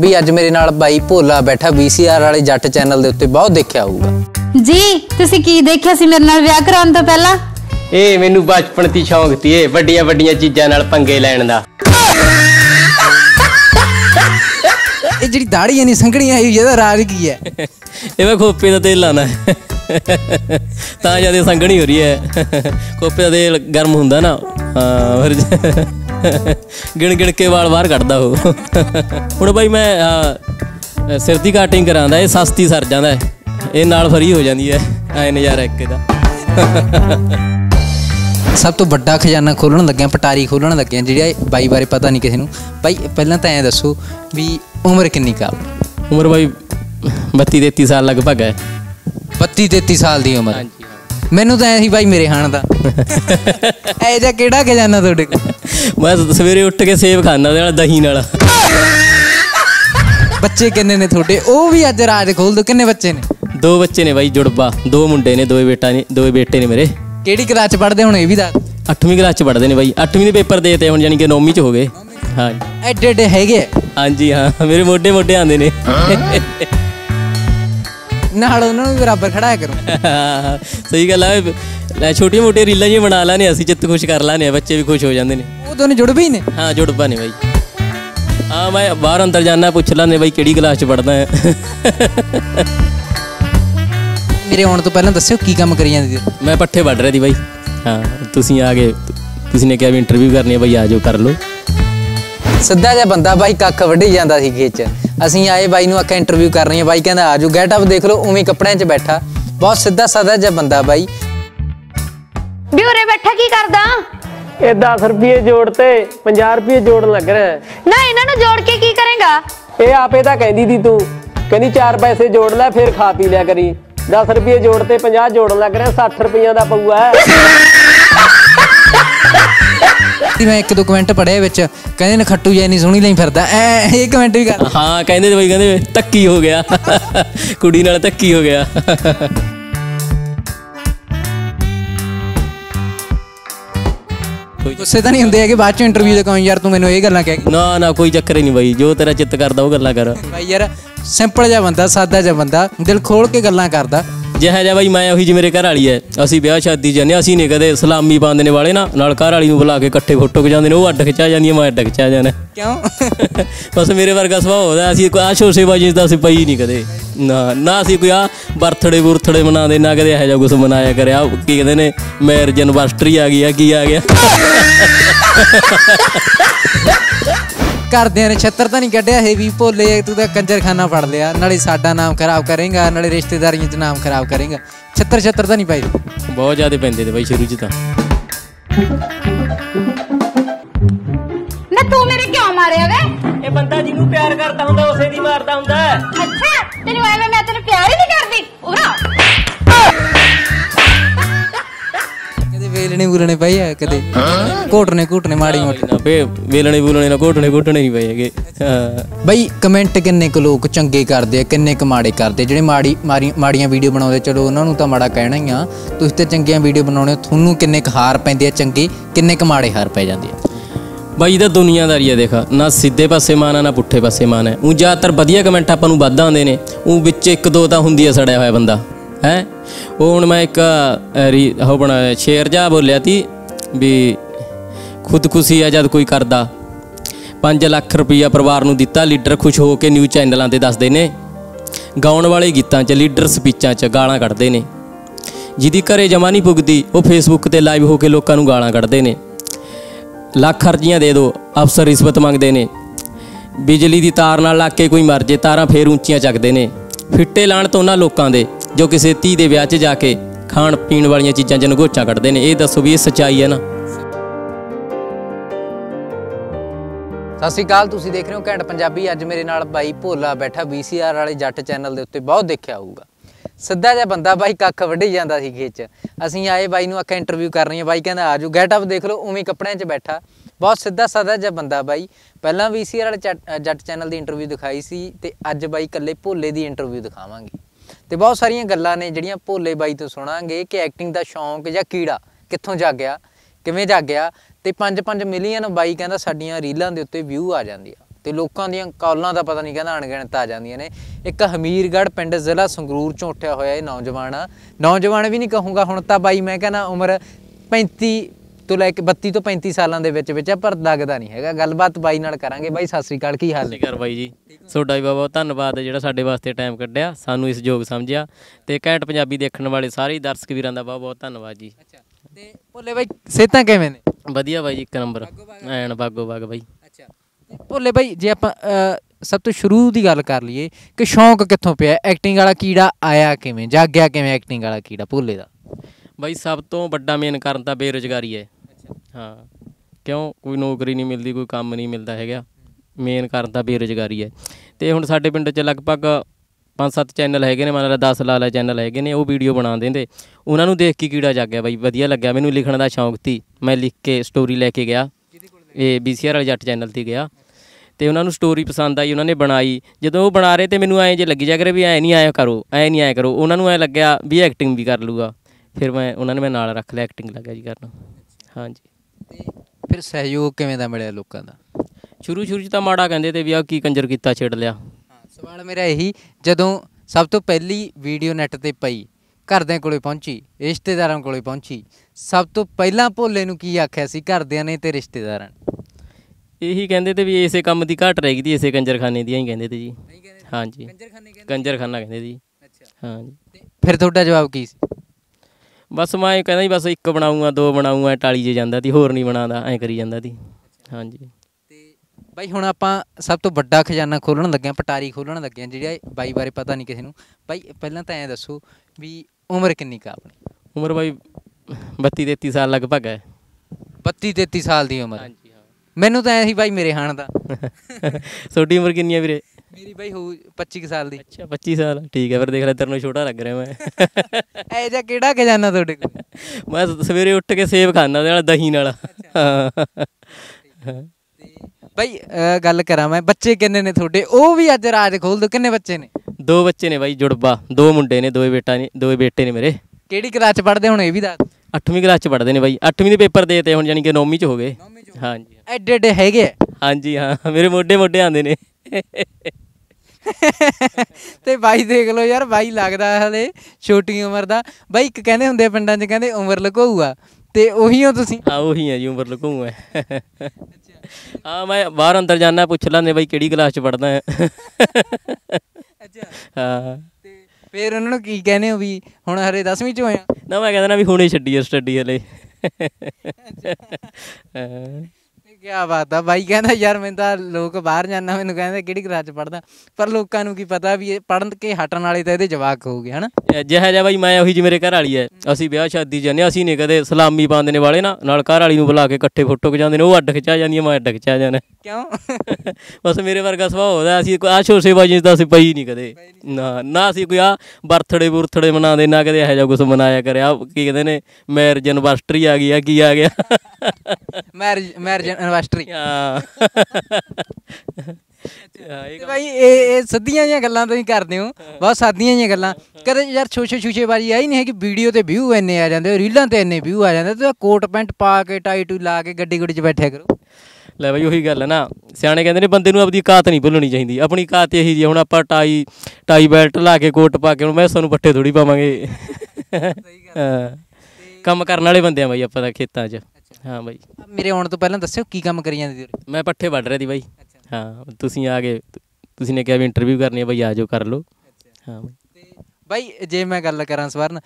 ਵੀ ਅੱਜ ਮੇਰੇ ਨਾਲ ਬਾਈ ਭੋਲਾ ਬੈਠਾ VCR ਵਾਲੇ ਜੱਟ ਚੈਨਲ ਦੇ ਉੱਤੇ ਬਹੁਤ ਦੇਖਿਆ ਹੋਊਗਾ। ਜੀ ਤੁਸੀਂ ਕੀ ਦੇਖਿਆ ਸੀ ਮੇਰੇ ਨਾਲ ਵਿਆਹ ਕਰਾਉਣ ਤੋਂ ਪਹਿਲਾਂ? ਇਹ ਮੈਨੂੰ ਬਚਪਨ ਦੀ ਸ਼ੌਂਕ ਸੀ ਇਹ ਵੱਡੀਆਂ ਵੱਡੀਆਂ ਚੀਜ਼ਾਂ ਨਾਲ ਪੰਗੇ ਲੈਣ ਦਾ। ਇਹ ਜਿਹੜੀ ਦਾੜੀ ਨਹੀਂ ਸੰਘਣੀ ਆਈ ਹੋਈ ਇਹਦਾ ਰਾਜ ਕੀ ਹੈ? ਇਹ ਮੈਂ ਖੋਪੇ ਦਾ ਤੇਲ ਲਾਣਾ ਤਾਂ ਜ਼ਿਆਦਾ ਸੰਗਣੀ ਹੋ ਰਹੀ ਹੈ। ਖੋਪੇ ਦਾ ਤੇਲ ਗਰਮ ਹੁੰਦਾ ਨਾ ਹਾਂ ਫਿਰ ਗਿਣ ਗਿਣ ਕੇ ਵਾਲ ਬਾਹਰ ਕੱਢਦਾ ਉਹ। ਹੁਣ ਬਾਈ ਮੈਂ ਸਿਰ ਦੀ ਕਾਟਿੰਗ ਕਰਾਂਦਾ ਇਹ ਸਸਤੀ ਸਰ ਜਾਂਦਾ। ਇਹ ਨਾਲ ਫਰੀ ਹੋ ਜਾਂਦੀ ਹੈ ਐ ਨਜ਼ਾਰਾ ਇੱਕ ਇਹਦਾ। ਸਭ ਤੋਂ ਵੱਡਾ ਖਜ਼ਾਨਾ ਖੋਲਣ ਲੱਗਿਆ ਪਟਾਰੀ ਖੋਲਣ ਲੱਗਿਆ ਜਿਹੜਾ ਬਾਈ ਬਾਰੇ ਪਤਾ ਨਹੀਂ ਕਿਸੇ ਨੂੰ। ਬਾਈ ਪਹਿਲਾਂ ਤਾਂ ਐਂ ਦੱਸੋ ਵੀ ਉਮਰ ਕਿੰਨੀ ਕਾ ਉਮਰ ਬਾਈ 32 33 ਸਾਲ ਲਗਭਗ ਹੈ। 32 33 ਸਾਲ ਦੀ ਉਮਰ। ਮੈਨੂੰ ਤਾਂ ਐ ਸੀ ਬਾਈ ਮੇਰੇ ਹਾਣ ਦਾ। ਐ ਜਾਂ ਕਿਹੜਾ ਖਜ਼ਾਨਾ ਤੁਹਾਡੇ ਕੋਲ? ਮੈਂ ਸਵੇਰੇ ਉੱਠ ਕੇ ਸੇਬ ਖਾਣਾ ਉਹਦੇ ਨਾਲ ਦਹੀਂ ਨਾਲ। ਬੱਚੇ ਕਿੰਨੇ ਨੇ ਤੁਹਾਡੇ? ਉਹ ਵੀ ਅੱਜ ਰਾਜ ਖੋਲ ਦੋ ਕਿੰਨੇ ਬੱਚੇ ਨੇ? ਦੋ ਬੱਚੇ ਨੇ ਬਾਈ ਜੁੜਵਾ ਦੋ ਮੁੰਡੇ ਨੇ ਦੋਏ ਬੇਟਾ ਨੇ ਦੋਏ ਬੇਟੇ ਨੇ ਮੇਰੇ। ਕਿਹੜੀ ਕਲਾਸ ਚ ਪੜ੍ਹਦੇ ਹੁਣ ਇਹ ਵੀ ਦੱਸ? 8ਵੀਂ ਕਲਾਸ ਚ ਪੜ੍ਹਦੇ ਨੇ ਬਾਈ। 8ਵੀਂ ਦੇ ਪੇਪਰ ਦੇਤੇ ਹੁਣ ਯਾਨੀ ਕਿ 9ਵੀਂ ਚ ਹੋ ਗਏ। ਹਾਂ। ਐਡੇ ਐਡੇ ਹੈਗੇ। ਹਾਂਜੀ ਹਾਂ। ਮੇਰੇ ਮੋਢੇ ਮੋਢੇ ਆਂਦੇ ਨੇ ਨਾਲ ਉਹਨਾਂ ਨੂੰ ਬਰਾਬਰ ਖੜਾਇਆ ਕਰੋ। ਸਹੀ ਗੱਲ ਆ ਲੈ ਛੋਟੀਆਂ ਮੋਟੀਆਂ ਰੀਲਾਂ ਜੀ ਬਣਾ ਲਾਨੇ ਅਸੀਂ ਚਿੱਤ ਖੁਸ਼ ਕਰ ਲਾਨੇ ਬੱਚੇ ਵੀ ਖੁਸ਼ ਹੋ ਜਾਂਦੇ ਨੇ। ਉਹ ਦੋਨੇ ਜੁੜ ਵੀ ਨੇ। ਹਾਂ ਜੁੜਵਾ ਨੇ ਬਾਈ। ਹਾਂ ਮੈਂ ਬਾਹਰ ਅੰਦਰ ਜਾਣਾ ਪੁੱਛ ਲਾਨੇ ਬਾਈ ਕਿਹੜੀ ਕਲਾਸ ਚ ਪੜਦਾ ਹੈ। ਮੇਰੇ ਆਉਣ ਤੋਂ ਪਹਿਲਾਂ ਦੱਸਿਓ ਕੀ ਕੰਮ ਕਰੀ ਜਾਂਦੀ ਸੀ? ਮੈਂ ਪੱਠੇ ਵੱਢ ਰਿਹਾ ਦੀ ਬਾਈ। ਹਾਂ ਤੁਸੀਂ ਆ ਗਏ ਤੁਸੀਂ ਨੇ ਕਿਹਾ ਵੀ ਇੰਟਰਵਿਊ ਕਰਨੀ ਹੈ ਬਾਈ ਆ ਜਾਓ ਕਰ ਲਓ। ਸਿੱਧਾ ਜਿਹਾ ਬੰਦਾ ਬਾਈ ਕੱਖ ਵੱਢੀ ਜਾਂਦਾ ਸੀ ਖੇਤ 'ਚ। ਅਸੀਂ ਆਏ ਬਾਈ ਨੂੰ ਆਖਿਆ ਇੰਟਰਵਿਊ ਕਰਨੀ ਹੈ। ਬਾਈ ਕਹਿੰਦਾ ਆਜੋ ਗੈਟ ਅਪ ਦੇਖ ਲਓ ਉਵੇਂ ਕੱਪੜਿਆਂ 'ਚ ਬੈਠਾ। ਬਹੁਤ ਸਿੱਧਾ ਸਾਦਾ ਜਿਹਾ ਬੰਦਾ ਬਾਈ। ਵੀ ਉਰੇ ਬੈਠਾ ਕੀ ਕਰਦਾ? ਇਹ 10 ਰੁਪਏ ਜੋੜ ਤੇ 50 ਰੁਪਏ ਜੋੜਨ ਲੱਗ ਰਿਹਾ ਨਾ ਇਹਨਾਂ ਨੂੰ ਜੋੜ ਕੇ ਕੀ ਕਰੇਗਾ? ਇਹ ਆਪੇ ਤਾਂ ਕਹਿੰਦੀ ਦੀ ਤੂੰ। ਕਹਿੰਦੀ 4 ਪੈਸੇ ਜੋੜ ਲੈ ਫਿਰ ਖਾ ਪੀ ਲਿਆ ਕਰੀ। 10 ਰੁਪਏ ਜੋੜ ਤੇ 50 ਜੋੜਨ ਲੱਗ ਰਿਹਾ 60 ਰੁਪਈਆਂ ਦਾ ਪਊਆ ਤੇ ਮੈਂ ਇੱਕ ਦੋ ਕਮੈਂਟ ਪੜਿਆ ਵਿੱਚ ਕਹਿੰਦੇ ਨੇ ਖੱਟੂ ਜਿਹਾ ਨਹੀਂ ਸੋਹਣੀ ਲਈ ਫਿਰਦਾ। ਐ ਇਹ ਕਮੈਂਟ ਵੀ ਕਰ। ਹਾਂ ਕਹਿੰਦੇ ਤੇ ਬਈ ਕਹਿੰਦੇ ਧੱਕੀ ਹੋ ਗਿਆ। ਕੁੜੀ ਨਾਲ ਧੱਕੀ ਹੋ ਗਿਆ। ਕੋਈ ਗੁੱਸੇ ਤਾਂ ਨਹੀਂ ਹੁੰਦੇ ਹੈਗੇ ਬਾਅਦ ਚ ਇੰਟਰਵਿਊ ਦੇ ਕਹੋ ਯਾਰ ਤੂੰ ਮੈਨੂੰ ਇਹ ਗੱਲਾਂ ਕਹਿ ਕੇ ਨਾ ਨਾ ਕੋਈ ਚੱਕਰ ਹੀ ਨਹੀਂ ਬਾਈ ਜੋ ਤੇਰਾ ਚਿੱਤ ਕਰਦਾ ਉਹ ਗੱਲਾਂ ਕਰ। ਬਾਈ ਯਾਰ ਸਿੰਪਲ ਜਿਹਾ ਬੰਦਾ ਸਾਦਾ ਜਿਹਾ ਬੰਦਾ ਦਿਲ ਖੋਲ ਕੇ ਗੱਲਾਂ ਕਰਦਾ। ਜਿਹਾ ਜਿਹਾ ਬਾਈ ਮੈਂ ਉਹੀ ਜੀ ਮੇਰੇ ਘਰ ਵਾਲੀ ਐ। ਅਸੀਂ ਵਿਆਹ ਸ਼ਾਦੀ ਜਾਂਦੇ ਅਸੀਂ ਨਹੀਂ ਕਦੇ ਸਲਾਮੀ ਪਾਉਂਦੇ ਨੇ ਵਾਲੇ ਨਾ ਨਾਲ ਘਰ ਵਾਲੀ ਨੂੰ ਬੁਲਾ ਕੇ ਇਕੱਠੇ ਫੋਟੋ ਖਿਚਾਉਂਦੇ ਨੇ ਉਹ ਅੱਡ ਖਿਚਾ ਜਾਂਦੀ ਮੈਂ ਅੱਡ ਖਿਚਾ ਜਾਣਾ। ਕਿਉਂ? ਬਸ ਮੇਰੇ ਵਰਗਾ ਸੁਭਾਅ ਉਹਦਾ ਅਸੀਂ ਕੋਈ ਆਸ਼ੋ ਸੇਵਾ ਦਾ ਅਸੀਂ ਪਈ ਨਹੀਂ ਕਦੇ। ਨਾ ਨਾ ਅਸੀਂ ਕੋਈ ਆ ਬਰਥਡੇ ਬੁਰਥੜੇ ਮਨਾਉਂਦੇ ਨਾ ਕਦੇ ਇਹੋ ਜਿਹਾ ਕੁਝ ਮਨਾਇਆ ਕਰਿਆ ਕੀ ਕਹਿੰਦੇ ਨੇ ਮੈਰਿਜ ਐਨਵਰਸਰੀ ਆ ਗਈ ਆ ਕੀ ਆ ਗਿਆ? ਘਰਦਿਆਂ ਨੇ ਛੱਤਰ ਤਾਂ ਨਹੀਂ ਕੱਢਿਆ ਇਹ ਵੀ ਭੋਲੇ ਤੂੰ ਤਾਂ ਕੰਜਰਖਾਨਾ ਫੜ ਲਿਆ। ਨਾਲੇ ਸਾਡਾ ਨਾਮ ਖਰਾਬ ਕਰੇਗਾ ਨਾਲੇ ਰਿਸ਼ਤੇਦਾਰੀਆਂ 'ਚ ਨਾਮ ਖਰਾਬ ਕਰੇਗਾ। ਛੱਤਰ ਛੱਤਰ ਤਾਂ ਨਹੀਂ ਪਾਈ ਬਹੁਤ ਜ਼ਿਆਦਾ ਪੈਂਦੇ ਤੇ ਬਾਈ ਸ਼ੁਰੂ ਚ ਤਾਂ। ਨਾ ਤੂੰ ਮੇਰੇ ਕਿਉਂ ਮਾਰਿਆ ਵੇ? ਇਹ ਬੰਦਾ ਜਿਹਨੂੰ ਪਿਆਰ ਕਰਦਾ ਹੁੰਦਾ ਉਸੇ ਦੀ ਮਾਰਦਾ ਹੁੰਦਾ। ਅੱਛਾ ਤੈਨੂੰ ਐਵੇਂ ਵੇਲਣੇ ਬੁਲਣੇ ਪਈ ਆ ਕਦੇ? ਘੋਟਨੇ ਘੋਟਨੇ ਮਾੜੀ ਮੋਟੀ। ਨਾ ਫੇ ਵੇਲਣੇ ਬੂਲਣੇ ਨਾ ਘੋਟਣੇ ਘੋਟਣੇ ਨਹੀਂ ਪਏ ਹੈਗੇ। ਬਈ ਕਮੈਂਟ ਕਿੰਨੇ ਕੁ ਲੋਕ ਚੰਗੇ ਕਰਦੇ ਆ ਕਿੰਨੇ ਕੁ ਮਾੜੇ ਕਰਦੇ ਜਿਹੜੇ ਮਾੜੀ ਮਾੜੀਆਂ ਵੀਡੀਓ ਬਣਾਉਂਦੇ ਚਲੋ ਉਹਨਾਂ ਨੂੰ ਤਾਂ ਮਾੜਾ ਕਹਿਣਾ ਹੀ ਆ। ਤੁਸੀਂ ਤੇ ਚੰਗੀਆਂ ਵੀਡੀਓ ਬਣਾਉਣੇ ਤੁਹਾਨੂੰ ਕਿੰਨੇ ਕੁ ਹਾਰ ਪੈਂਦੇ ਆ ਚੰਗੇ ਕਿੰਨੇ ਕੁ ਮਾੜੇ ਹਾਰ ਪੈ ਜਾਂਦੇ ਆ? ਬਾਈ ਇਹਦਾ ਦੁਨੀਆਦਾਰੀ ਹੈ ਦੇਖ। ਨਾ ਸਿੱਧੇ ਪਾਸੇ ਮਾਨ ਆ ਨਾ ਪੁੱਠੇ ਪਾਸੇ ਮਾਨ ਹੈ ਉਹ ਜ਼ਿਆਦਾਤਰ ਵਧੀਆ ਕਮੈਂਟ ਆਪਾਂ ਨੂੰ ਵੱਧ ਆਉਂਦੇ ਨੇ। ਉਹ ਵਿੱਚ ਇੱਕ ਦੋ ਤਾਂ ਹੁੰਦੀ ਹੈ ਸੜਿਆ ਹੋਇਆ ਬੰਦਾ। ਹੈ? ਉਹ ਹੁਣ ਮੈਂ ਇੱਕ ਅਹ, ਰੀ- ਉਹ ਬਣਾ ਸ਼ੇਰ ਜਾ ਬੋਲਿਆ ਤੀ ਵੀ ਖੁਦਕੁਸ਼ੀ ਆ ਜਦ ਕੋਈ ਕਰਦਾ। 5 ਲੱਖ ਰੁਪਈਆ ਪਰਿਵਾਰ ਨੂੰ ਦਿੱਤਾ ਲੀਡਰ ਖੁਸ਼ ਹੋ ਕੇ ਨਿਊਜ਼ ਚੈਨਲਾਂ ਤੇ ਦੱਸਦੇ ਨੇ। ਗਾਉਣ ਵਾਲੇ ਗੀਤਾਂ 'ਚ ਲੀਡਰ ਸਪੀਚਾਂ 'ਚ ਗਾਲਾਂ ਕੱਢਦੇ ਨੇ। ਜਿਹਦੀ ਘਰੇ ਜਮਾ ਨਹੀਂ ਪੁੱਗਦੀ ਉਹ ਫੇਸਬੁੱਕ ਤੇ ਲਾਈਵ ਹੋ ਕੇ ਲੋਕਾਂ ਨੂੰ ਗਾਲਾਂ ਕੱਢਦੇ ਨੇ। ਲੱਖ ਅਰਜ਼ੀਆਂ ਦੇ ਦਿਓ ਅਫਸਰ ਰਿਸ਼ਵਤ ਮੰਗਦੇ ਨੇ। ਬਿਜਲੀ ਦੀ ਤਾਰ ਨਾਲ ਲੱਗ ਕੇ ਕੋਈ ਮਰ ਜੇ ਤਾਰਾਂ ਫੇਰ ਉੱਚੀਆਂ ਚੱਕਦੇ ਨੇ। ਫਿੱਟੇ ਲਾਣ ਤੋਂ ਉਹਨਾਂ ਲੋਕਾਂ ਦੇ। ਜੋ ਕਿਸੇ ਧੀ ਦੇ ਵਿਆਹ 'ਚ ਜਾ ਕੇ ਖਾਣ ਪੀਣ ਵਾਲੀਆਂ ਚੀਜ਼ਾਂ 'ਚ ਨਗੋਚਾਂ ਕੱਢਦੇ ਨੇ। ਇਹ ਦੱਸੋ ਵੀ ਇਹ ਸੱਚਾਈ ਹੈ ਨਾ? ਸਤਿ ਸ਼੍ਰੀ ਅਕਾਲ, ਤੁਸੀਂ ਦੇਖ ਰਹੇ ਹੋ ਘੈਂਟ ਪੰਜਾਬੀ। ਅੱਜ ਮੇਰੇ ਨਾਲ ਬਾਈ ਭੋਲਾ ਬੈਠਾ VCR ਵਾਲੇ ਜੱਟ ਚੈਨਲ ਦੇ ਉੱਤੇ ਬਹੁਤ ਦੇਖਿਆ ਹੋਊਗਾ। ਸਿੱਧਾ ਜਿਹਾ ਬੰਦਾ ਬਾਈ ਕੱਖ ਵੱਢੀ ਜਾਂਦਾ ਸੀ ਖੇਤ ਅਸੀਂ ਆਏ, ਬਾਈ ਨੂੰ ਆਖਿਆ ਇੰਟਰਵਿਊ ਕਰਨੀ ਹੈ। ਬਾਈ ਕਹਿੰਦਾ ਆਜੋ ਗੈਟ ਅਪ ਦੇਖ ਲਓ, ਉਵੇਂ ਕੱਪੜਿਆਂ 'ਚ ਬੈਠਾ। ਬਹੁਤ ਸਿੱਧਾ ਸਾਦਾ ਜਿਹਾ ਬੰਦਾ ਬਾਈ। ਪਹਿਲਾਂ VCR ਵਾਲੇ ਜੱਟ ਚੈਨਲ ਦੀ ਇੰਟਰਵਿਊ ਦਿਖਾਈ ਸੀ ਤੇ ਅੱਜ ਬਾਈ ਇਕੱਲੇ ਭੋਲੇ ਦੀ ਇੰਟਰਵਿਊ ਦਿਖਾਵਾਂਗੇ। ਤੇ ਬਹੁਤ ਸਾਰੀਆਂ ਗੱਲਾਂ ਨੇ ਜਿਹੜੀਆਂ ਭੋਲੇ ਬਾਈ ਤੋਂ ਸੁਣਾਂਗੇ ਕਿ ਐਕਟਿੰਗ ਦਾ ਸ਼ੌਂਕ ਜਾਂ ਕੀੜਾ ਕਿੱਥੋਂ ਜਾਗਿਆ, ਕਿਵੇਂ ਜਾਗਿਆ ਤੇ 5-5 ਮਿਲੀਅਨ ਬਾਈ ਕਹਿੰਦਾ ਸਾਡੀਆਂ ਰੀਲਾਂ ਦੇ ਉੱਤੇ ਵਿਊ ਆ ਜਾਂਦੀ ਆ ਤੇ ਲੋਕਾਂ ਦੀਆਂ ਕਾਲਾਂ ਦਾ ਪਤਾ ਨਹੀਂ ਕਹਿੰਦਾ ਅਣਗਿਣਤ ਆ ਜਾਂਦੀਆਂ ਨੇ। ਇੱਕ ਹਮੀਰਗੜ੍ਹ ਪਿੰਡ ਜ਼ਿਲ੍ਹਾ ਸੰਗਰੂਰ ਚੋਂ ਉੱਠਿਆ ਹੋਇਆ ਇਹ ਨੌਜਵਾਨ ਆ। ਨੌਜਵਾਨ ਵੀ ਨਹੀਂ ਕਹੂੰਗਾ ਹੁਣ ਤਾਂ ਬਾਈ ਮੈਂ ਕਹਿੰਦਾ ਉਮਰ 35 ਤੋਂ ਲੈ ਕੇ 32 ਤੋਂ 35 ਸਾਲਾਂ ਦੇ ਵਿੱਚ ਵਿੱਚ ਆ ਪਰ ਲੱਗਦਾ ਨਹੀਂ ਹੈਗਾ। ਗੱਲਬਾਤ ਬਾਈ ਨਾਲ ਕਰਾਂਗੇ। ਬਾਈ ਸਤਿ ਸ੍ਰੀ ਅਕਾਲ ਕੀ ਹਾਲ? ਨੇ ਕਰ ਬਾਈ ਜੀ। ਤੁਹਾਡਾ ਵੀ ਬਹੁਤ ਧੰਨਵਾਦ ਜਿਹੜਾ ਸਾਡੇ ਵਾਸਤੇ ਟਾਈਮ ਕੱਢਿਆ। ਸਾਨੂੰ ਇਸ ਯੋਗ ਸਮਝਿਆ ਤੇ ਘੈਂਟ ਪੰਜਾਬੀ ਦੇਖਣ ਵਾਲੇ ਸਾਰੇ ਦਰਸ਼ਕ ਵੀਰਾਂ ਦਾ ਬਹੁਤ ਬਹੁਤ ਧੰਨਵਾਦ ਜੀ। ਅੱਛਾ। ਤੇ ਭੋਲੇ ਬਾਈ ਸਿਹਤਾਂ ਕਿਵੇਂ ਨੇ? ਵਧੀਆ ਬਾਈ ਜੀ ਇੱਕ ਨੰਬਰ। ਐਨ ਬਾਗੋ ਬਾਗ ਬਾਈ। ਅੱਛਾ। ਭੋਲੇ ਬਾਈ ਜੇ ਆਪਾਂ ਸਭ ਤੋਂ ਸ਼ੁਰੂ ਦੀ ਗੱਲ ਕਰ ਲਈਏ ਕਿ ਸ਼ੌਂਕ ਕਿੱਥੋਂ ਪਿਆ? ਐਕਟਿੰਗ ਵਾਲਾ ਕੀੜਾ ਆਇਆ ਕਿਵੇਂ? ਜਾਗਿਆ ਕਿਵੇਂ ਐਕਟਿੰਗ ਵਾਲਾ ਕੀੜਾ ਭੋਲੇ ਦਾ? ਬਾਈ ਸਭ ਤੋਂ ਵੱਡਾ ਮੇਨ ਕਾਰਨ ਤਾਂ ਬੇਰੁਜ਼ਗਾਰੀ ਹੈ। ਹਾਂ। ਕਿਉਂ? ਕੋਈ ਨੌਕਰੀ ਨਹੀਂ ਮਿਲਦੀ ਕੋਈ ਕੰਮ ਨਹੀਂ ਮਿਲਦਾ ਹੈਗਾ। ਮੇਨ ਕਾਰਨ ਤਾਂ ਬੇਰੁਜ਼ਗਾਰੀ ਹੈ। ਤੇ ਹੁਣ ਸਾਡੇ ਪਿੰਡ 'ਚ ਲਗਭਗ ਪੰਜ ਸੱਤ ਚੈਨਲ ਹੈਗੇ ਨੇ ਮੰਨ ਲਾ 10 ਲਾਲਾ ਚੈਨਲ ਹੈਗੇ ਨੇ ਉਹ ਵੀਡੀਓ ਬਣਾ ਦਿੰਦੇ। ਉਹਨਾਂ ਨੂੰ ਦੇਖ ਕੇ ਕੀੜਾ ਜਾਗਿਆ ਬਾਈ ਵਧੀਆ ਲੱਗਿਆ। ਮੈਨੂੰ ਲਿਖਣ ਦਾ ਸ਼ੌਂਕ ਸੀ। ਮੈਂ ਲਿਖ ਕੇ ਸਟੋਰੀ ਲੈ ਕੇ ਗਿਆ। ਇਹ ਬੀਸੀਆਰ ਵਾਲੇ ਜੱਟ ਚੈਨਲ ਤੇ ਗਿਆ। ਤੇ ਉਹਨਾਂ ਨੂੰ ਸਟੋਰੀ ਪਸੰਦ ਆਈ ਉਹਨਾਂ ਨੇ ਬਣਾਈ। ਜਦੋਂ ਉਹ ਬਣਾ ਰਹੇ ਤੇ ਮੈਨੂੰ ਐਂ ਜੇ ਲੱਗੀ ਜਾ ਕਰੇ ਵੀ ਐ ਨਹੀਂ ਆਇਆ ਕਰੋ ਐ ਨਹੀਂ ਆਇਆ ਕਰੋ। ਉਹਨਾਂ ਨੂੰ ਐ ਲੱਗਿਆ ਵੀ ਐਕਟਿੰਗ ਵੀ ਕਰ ਲੂਗਾ ਫਿਰ ਮੈਂ ਉਹਨਾਂ ਨੇ ਮੈਂ ਨਾਲ ਰੱਖ ਲਿਆ ਐਕਟਿੰਗ ਲੱਗਾ ਜੀ ਕਰਨ। ਹਾਂਜੀ। ਤੇ ਫਿਰ ਸਹਿਯੋਗ ਕਿਵੇਂ ਦਾ ਮਿਲਿਆ ਲੋਕਾਂ ਦਾ? ਸ਼ੁਰੂ ਸ਼ੁਰੂ 'ਚ ਤਾਂ ਮਾੜਾ ਕਹਿੰਦੇ ਤੇ ਵੀ ਆ ਕੀ ਕੰਜਰ ਕੀਤਾ ਛੇੜ ਲਿਆ। ਹਾਂ ਸਵਾਲ ਮੇਰਾ ਇਹੀ ਜਦੋਂ ਸਭ ਤੋਂ ਪਹਿਲੀ ਵੀਡੀਓ ਨੈਟ ਤੇ ਪਈ ਘਰਦਿਆਂ ਕੋਲੇ ਪਹੁੰਚੀ ਰਿਸ਼ਤੇਦਾਰਾਂ ਕੋਲੇ ਪਹੁੰਚੀ ਸਭ ਤੋਂ ਪਹਿਲਾਂ ਭੋਲੇ ਨੂੰ ਕੀ ਆਖਿਆ ਸੀ ਘਰਦਿਆਂ ਨੇ ਤੇ ਰਿਸ਼ਤੇਦਾਰਾਂ ਨੇ? ਇਹੀ ਕਹਿੰਦੇ ਤੇ ਵੀ ਇਸੇ ਕੰਮ ਦੀ ਘਾਟ ਰਹਿ ਗਈ ਦੀ ਇਸੇ ਕੰਜਰਖਾਨੇ ਦੀ ਹੀ ਕਹਿੰਦੇ ਤੇ ਜੀ। ਹਾਂਜੀ। ਕੰਜਰਖਾਨੇ ਕੰਜਰਖਾਨਾ ਕਹਿੰਦੇ ਜੀ ਅੱਛਾ। ਹਾਂਜੀ। ਤੇ ਫਿਰ ਤੁਹਾਡਾ ਜਵਾਬ ਕੀ ਸੀ? ਬਸ ਮੈਂ ਇਹ ਕਹਿੰਦਾ ਜੀ ਬਸ ਇੱਕ ਬਣਾਉਂਗਾ ਦੋ ਬਣਾਉਂਗਾ ਟਾਲੀ ਜੇ ਜਾਂਦਾ ਤੀ ਹੋਰ ਨਹੀਂ ਬਣਾਉਂਦਾ ਐਂ ਕਰੀ ਜਾਂਦਾ ਤੀ। ਹਾਂਜੀ। ਤੇ ਬਾਈ ਹੁਣ ਆਪਾਂ ਸਭ ਤੋਂ ਵੱਡਾ ਖਜ਼ਾਨਾ ਖੋਲਣ ਲੱਗੇ ਹਾਂ ਪਟਾਰੀ ਖੋਲਣ ਲੱਗੇ ਹਾਂ ਜਿਹੜਾ ਬਾਈ ਬਾਰੇ ਪਤਾ ਨਹੀਂ ਕਿਸੇ ਨੂੰ। ਬਾਈ ਪਹਿਲਾਂ ਤਾਂ ਐਂ ਦੱਸੋ ਵੀ ਉਮਰ ਕਿੰਨੀ ਕਾ ਆਪਣੀ? ਉਮਰ ਬਾਈ 32 33 ਸਾਲ ਲਗਭਗ ਹੈ। 32 33 ਸਾਲ ਦੀ ਉਮਰ। ਹਾਂਜੀ ਹਾਂ। ਮੈਨੂੰ ਤਾਂ ਐਂ ਸੀ ਬਾਈ ਮੇਰੇ ਹਾਣ ਦਾ। ਤੁਹਾਡੀ ਉਮਰ ਕਿੰਨੀ ਹੈ ਵੀਰੇ? ਮੇਰੀ ਬਾਈ ਹੋਊ 25 ਕੁ ਸਾਲ ਦੀ। ਅੱਛਾ 25 ਸਾਲ। ਠੀਕ ਹੈ ਫਿਰ ਦੇਖ ਲੈ ਤੇਰੇ ਨੂੰ ਛੋਟਾ ਲੱਗ ਰਿਹਾ ਮੈਂ। ਐ ਜਾਂ ਕਿਹੜਾ ਖਜ਼ਾਨਾ ਤੁਹਾਡੇ ਕੋਲ? ਮੈਂ ਸਵੇਰੇ ਉੱਠ ਕੇ ਸੇਬ ਖਾਣਾ ਉਹਦੇ ਨਾਲ ਦਹੀਂ ਨਾਲ। ਹਾਂ ਬਾਈ ਗੱਲ ਕਰਾਂ ਮੈਂ ਬੱਚੇ ਕਿੰਨੇ ਨੇ ਤੁਹਾਡੇ? ਉਹ ਵੀ ਅੱਜ ਰਾਜ ਖੋਲ ਦੋ ਕਿੰਨੇ ਬੱਚੇ ਨੇ? ਦੋ ਬੱਚੇ ਨੇ ਬਾਈ ਜੁੜਵਾ ਦੋ ਮੁੰਡੇ ਨੇ ਦੋਏ ਬੇਟਾ ਨੇ ਦੋਏ ਬੇਟੇ ਨੇ ਮੇਰੇ। ਕਿਹੜੀ ਕਲਾਸ ਚ ਪੜ੍ਹਦੇ ਹੁਣ ਇਹ ਵੀ ਦੱਸ? 8ਵੀਂ ਕਲਾਸ ਚ ਪੜ੍ਹਦੇ ਨੇ ਬਾਈ। 8ਵੀਂ ਦੇ ਪੇਪਰ ਦੇ ਤੇ ਹੁਣ ਯਾਨੀ ਕਿ 9ਵੀਂ ਚ ਹੋ ਗਏ। ਹਾਂਜੀ। ਐਡੇ ਐਡੇ ਹੈਗੇ। ਹਾਂਜੀ ਹਾਂ। ਮੇਰੇ ਮੋਢੇ ਮੋਢੇ ਆਂਦੇ ਨੇ। ਤੇ ਬਾਈ ਦੇਖ ਲਓ ਯਾਰ ਬਾਈ ਲੱਗਦਾ ਹਲੇ ਛੋਟੀ ਉਮਰ ਦਾ। ਬਾਈ ਇੱਕ ਕਹਿੰਦੇ ਹੁੰਦੇ ਆ ਪਿੰਡਾਂ 'ਚ ਕਹਿੰਦੇ ਉਮਰ ਲਕੋਊਆ। ਤੇ ਉਹੀ ਹੋ ਤੁਸੀਂ? ਹਾਂ ਉਹੀ ਹੈ ਜੀ ਉਮਰ ਲਕੂ ਹੈ ਮੈਂ ਬਾਹਰ ਅੰਦਰ ਜਾਣਾ ਪੁੱਛ ਲੈਂਦੇ ਬਾਈ ਕਿਹੜੀ ਕਲਾਸ ਚ ਪੜਦਾ ਹੈ। ਅੱਛਾ। ਹਾਂ। ਤੇ ਫਿਰ ਉਹਨਾਂ ਨੂੰ ਕੀ ਕਹਿੰਦੇ ਹੋ ਵੀ ਹੁਣ ਹਰੇ 10ਵੀਂ ਚ ਹੋਇਆ? ਨਾ ਮੈਂ ਕਹਿੰਦਾ ਨਾ ਵੀ ਹੁਣੇ ਛੱਡੀ ਸਟੱਡੀ ਹਲੇ। ਹਾਂ। ਕੀ ਬਾਤ ਆ। ਬਾਈ ਕਹਿੰਦਾ ਯਾਰ ਮੈਂ ਤਾਂ ਲੋਕ ਬਾਹਰ ਜਾਣਾ ਮੈਨੂੰ ਕਹਿੰਦੇ ਕਿਹੜੀ ਕਲਾਸ ਚ ਪੜਦਾ ਪਰ ਲੋਕਾਂ ਨੂੰ ਕੀ ਪਤਾ ਵੀ ਇਹ ਪੜਨ ਕੇ ਹਟਣ ਵਾਲੇ ਤਾਂ ਇਹਦੇ ਜਵਾਕ ਹੋਊਗੇ ਹਨਾ? ਜਿਹਾ ਜਿਹਾ ਬਾਈ ਮੈਂ ਉਹੀ ਜੀ ਮੇਰੇ ਘਰ ਵਾਲੀ ਹੈ ਅਸੀਂ ਵਿਆਹ ਸ਼ਾਦੀ ਜਾਂਦੇ ਅਸੀਂ ਨਹੀਂ ਕਦੇ ਸਲਾਮੀ ਪਾਉਂਦੇ ਨੇ ਵਾਲੇ ਨਾ ਨਾਲ ਘਰ ਵਾਲੀ ਨੂੰ ਬੁਲਾ ਕੇ ਇਕੱਠੇ ਫੋਟੋ ਖਿਚਾਉਂਦੇ ਨੇ ਉਹ ਅੱਡ ਖਿਚਾ ਜਾਂਦੀ ਮੈਂ ਅੱਡ ਖਿਚਾ ਜਾਣਾ। ਕਿਉਂ? ਬਸ ਮੇਰੇ ਵਰਗਾ ਸੁਭਾਅ ਉਹਦਾ ਅਸੀਂ ਕੋਈ ਆ ਛੋਸੇ ਬਾਜੀ ਤਾਂ ਅਸੀਂ ਪਈ ਨਹੀਂ ਕਦੇ। ਨਾ ਨਾ ਅਸੀਂ ਕੋਈ ਆ ਬਰਥਡੇ ਬੁਰਥਡੇ ਮਨਾਉਂਦੇ ਨਾ ਕਦੇ ਇਹੋ ਜਿਹਾ ਕੁਝ ਮਨਾਇਆ ਕਰਿਆ ਕੀ ਕਹਿੰਦੇ ਨੇ ਮੈਰਿਜ ਐਨਵਰਸਰੀ ਆ ਗਈ ਆ ਕੀ ਆ ਗਿਆ। ਮੈਰਿਜ ਮੈਰਿਜ ਐਨਵਰਸਰੀ ਹਾਂ। ਤੇ ਭਾਈ ਇਹ ਇਹ ਸਿੱਧੀਆਂ ਜੀਆਂ ਗੱਲਾਂ ਤੁਸੀਂ ਕਰਦੇ ਹੋ। ਬਹੁਤ ਸਾਦੀਆਂ ਜੀਆਂ ਗੱਲਾਂ। ਕਦੇ ਯਾਰ ਛੋਛੇ ਛੂਛੇ ਬਾਜੀ ਆਈ ਨਹੀਂ ਹੈ ਕਿ ਵੀਡੀਓ ਤੇ ਵਿਊ ਇੰਨੇ ਆ ਜਾਂਦੇ ਰੀਲਾਂ ਤੇ ਇੰਨੇ ਵਿਊ ਆ ਜਾਂਦੇ ਤੇ ਕੋਟ ਪੈਂਟ ਪਾ ਕੇ ਟਾਈ ਟੂ ਲਾ ਕੇ ਗੱਡੀ ਗੁੱਡੀ 'ਚ ਬੈਠਿਆ ਕਰੋ। ਲੈ ਬਈ ਉਹੀ ਗੱਲ ਹੈ ਨਾ। ਸਿਆਣੇ ਕਹਿੰਦੇ ਨੇ ਬੰਦੇ ਨੂੰ ਆਪਣੀ ਕਾਤ ਨਹੀਂ ਭੁੱਲਣੀ ਚਾਹੀਦੀ। ਆਪਣੀ ਕਾਤ ਇਹੀ ਜੀ ਹੁਣ ਆਪਾਂ ਟਾਈ ਟਾਈ ਬੈਲਟ ਲਾ ਕੇ ਕੋਟ ਪਾ ਕੇ ਹੁਣ ਮੈਂ ਸਾਨੂੰ ਪੱਠੇ ਥੋੜੀ ਪਾਵਾਂਗੇ। ਹਾਂ। ਕੰਮ ਕਰਨ ਵਾਲੇ ਬੰਦੇ ਆ ਬਾਈ ਆਪਾਂ ਤਾਂ ਖੇਤਾਂ 'ਚ। ਹਾਂ ਬਾਈ। ਮੇਰੇ ਆਉਣ ਤੋਂ ਪਹਿਲਾਂ ਦੱਸਿਓ ਕੀ ਕੰਮ ਕਰੀ ਜਾਂਦੇ ਤੁਸੀਂ? ਮੈਂ ਪੱਠੇ ਵੱਢ ਰਿਹਾ ਦੀ ਬਾਈ। ਹਾਂ ਤੁਸੀਂ ਆ ਗਏ ਤੁਸੀਂ ਨੇ ਕਿਹਾ ਵੀ ਇੰਟਰਵਿਊ ਕਰਨੀ ਹੈ ਬਾਈ ਆ ਜਾਓ ਕਰ ਲਓ। ਹਾਂ ਬਾਈ। ਤੇ ਬਾਈ ਜੇ ਮੈਂ ਗੱਲ ਕਰਾਂ ਸਵਰਨ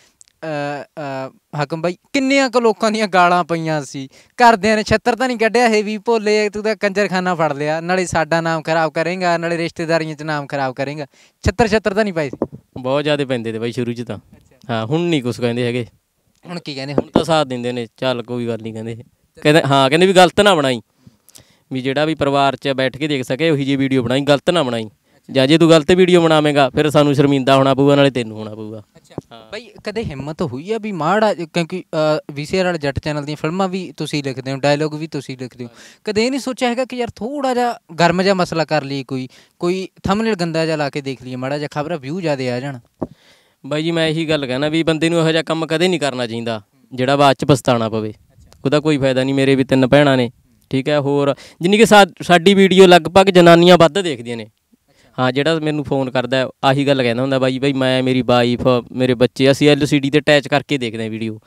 ਹਕਮ ਬਾਈ ਕਿੰਨੀਆਂ ਕੁ ਲੋਕਾਂ ਦੀਆਂ ਗਾਲਾਂ ਪਈਆਂ ਸੀ? ਘਰਦਿਆਂ ਨੇ ਛੱਤਰ ਤਾਂ ਨਹੀਂ ਕੱਢਿਆ ਇਹ ਵੀ ਭੋਲੇ ਤੂੰ ਤਾਂ ਕੰਜਰਖਾਨਾ ਫੜ ਲਿਆ। ਨਾਲੇ ਸਾਡਾ ਨਾਮ ਖਰਾਬ ਕਰੇਗਾ ਨਾਲੇ ਰਿਸ਼ਤੇਦਾਰੀਆਂ 'ਚ ਨਾਮ ਖਰਾਬ ਕਰੇਗਾ। ਛੱਤਰ ਛੱਤਰ ਤਾਂ ਨਹੀਂ ਪਾਈ ਸੀ? ਬਹੁਤ ਜ਼ਿਆਦਾ ਪੈਂਦੇ ਤੇ ਬਾਈ ਸ਼ੁਰੂ 'ਚ ਤਾਂ। ਹਾਂ ਹੁਣ ਨਹੀਂ ਕੁਝ ਕਹਿੰਦੇ ਹੈਗੇ। ਹੁਣ ਕੀ ਕਹਿੰਦੇ ਹੁਣ ਤਾਂ ਸਾਥ ਦਿੰਦੇ ਨੇ ਚੱਲ ਕੋਈ ਗੱਲ ਨਹੀਂ ਕਹਿੰਦੇ। ਕਹਿੰਦੇ ਹਾਂ ਕਹਿੰਦੇ ਵੀ ਗਲਤ ਨਾ ਬਣਾਈ। ਵੀ ਜਿਹੜਾ ਵੀ ਪਰਿਵਾਰ 'ਚ ਬੈਠ ਕੇ ਦੇਖ ਸਕੇ ਉਹੀ ਜੀ ਵੀਡੀਓ ਬਣਾਈ ਗਲਤ ਨਾ ਬਣਾਈ। ਜਾਂ ਜੇ ਤੂੰ ਗਲਤ ਵੀਡੀਓ ਬਣਾਵੇਂਗਾ ਫਿਰ ਸਾਨੂੰ ਸ਼ਰਮਿੰਦਾ ਹੋਣਾ ਪਊਗਾ ਨਾਲੇ ਤੈਨੂੰ ਹੋਣਾ ਪਊਗਾ। ਅੱਛਾ। ਬਾਈ ਕਦੇ ਹਿੰਮਤ ਹੋਈ ਆ ਵੀ ਮਾੜਾ ਕਿਉਂਕਿ ਵੀਸੀਆਰ ਵਾਲੇ ਜੱਟ ਚੈਨਲ ਦੀਆਂ ਫਿਲਮਾਂ ਵੀ ਤੁਸੀਂ ਲਿਖਦੇ ਹੋ ਡਾਇਲੋਗ ਵੀ ਤੁਸੀਂ ਲਿਖਦੇ ਹੋ। ਕਦੇ ਇਹ ਨਹੀਂ ਸੋਚਿਆ ਹੈਗਾ ਕਿ ਯਾਰ ਥੋੜਾ ਜਿਹਾ ਗਰਮ ਜਿਹਾ ਮਸਲਾ ਕਰ ਲਈ ਕੋਈ ਕੋਈ ਥੰਬਨੇਲ ਗੰਦਾ ਜਿਹਾ ਲਾ ਕੇ ਦੇਖ ਲਈਏ ਮਾੜਾ ਜਿਹਾ ਖਬਰ ਵਿਊ ਜ਼ਿਆਦੇ ਆ ਜਾਣ। ਬਾਈ ਜੀ ਮੈਂ ਇਹੀ ਗੱਲ ਕਹਿਣਾ ਵੀ ਬੰਦੇ ਨੂੰ ਇਹੋ ਜਿਹਾ ਕੰਮ ਕਦੇ ਨਹੀਂ ਕਰਨਾ ਚਾਹੀਦਾ ਜਿਹੜਾ ਬਾਅਦ 'ਚ ਪਛਤਾਣਾ ਪਵੇ। ਉਹਦਾ ਕੋਈ ਫਾਇਦਾ ਨਹੀਂ ਮੇਰੇ ਵੀ ਤਿੰਨ ਭੈਣਾਂ ਨੇ ਠੀਕ ਹੈ ਹੋਰ ਜਿੰਨੀ ਕਿ ਸਾਡੀ ਵੀਡੀਓ ਲਗਭਗ ਜਨਾਨੀਆਂ ਵੱਧ ਦੇਖਦੀਆਂ ਨੇ। ਹਾਂ ਜਿਹੜਾ ਮੈਨੂੰ ਫੋਨ ਕਰਦਾ ਆਹੀ ਗੱਲ ਕਹਿੰਦਾ ਹੁੰਦਾ ਬਾਈ ਬਾਈ ਮੈਂ ਮੇਰੀ ਵਾਈਫ ਮੇਰੇ ਬੱਚੇ ਅਸੀਂ ਐਲਸੀਡੀ ਤੇ ਅਟੈਚ ਕਰਕੇ ਦੇਖਦੇ ਹਾਂ ਵੀਡੀਓ।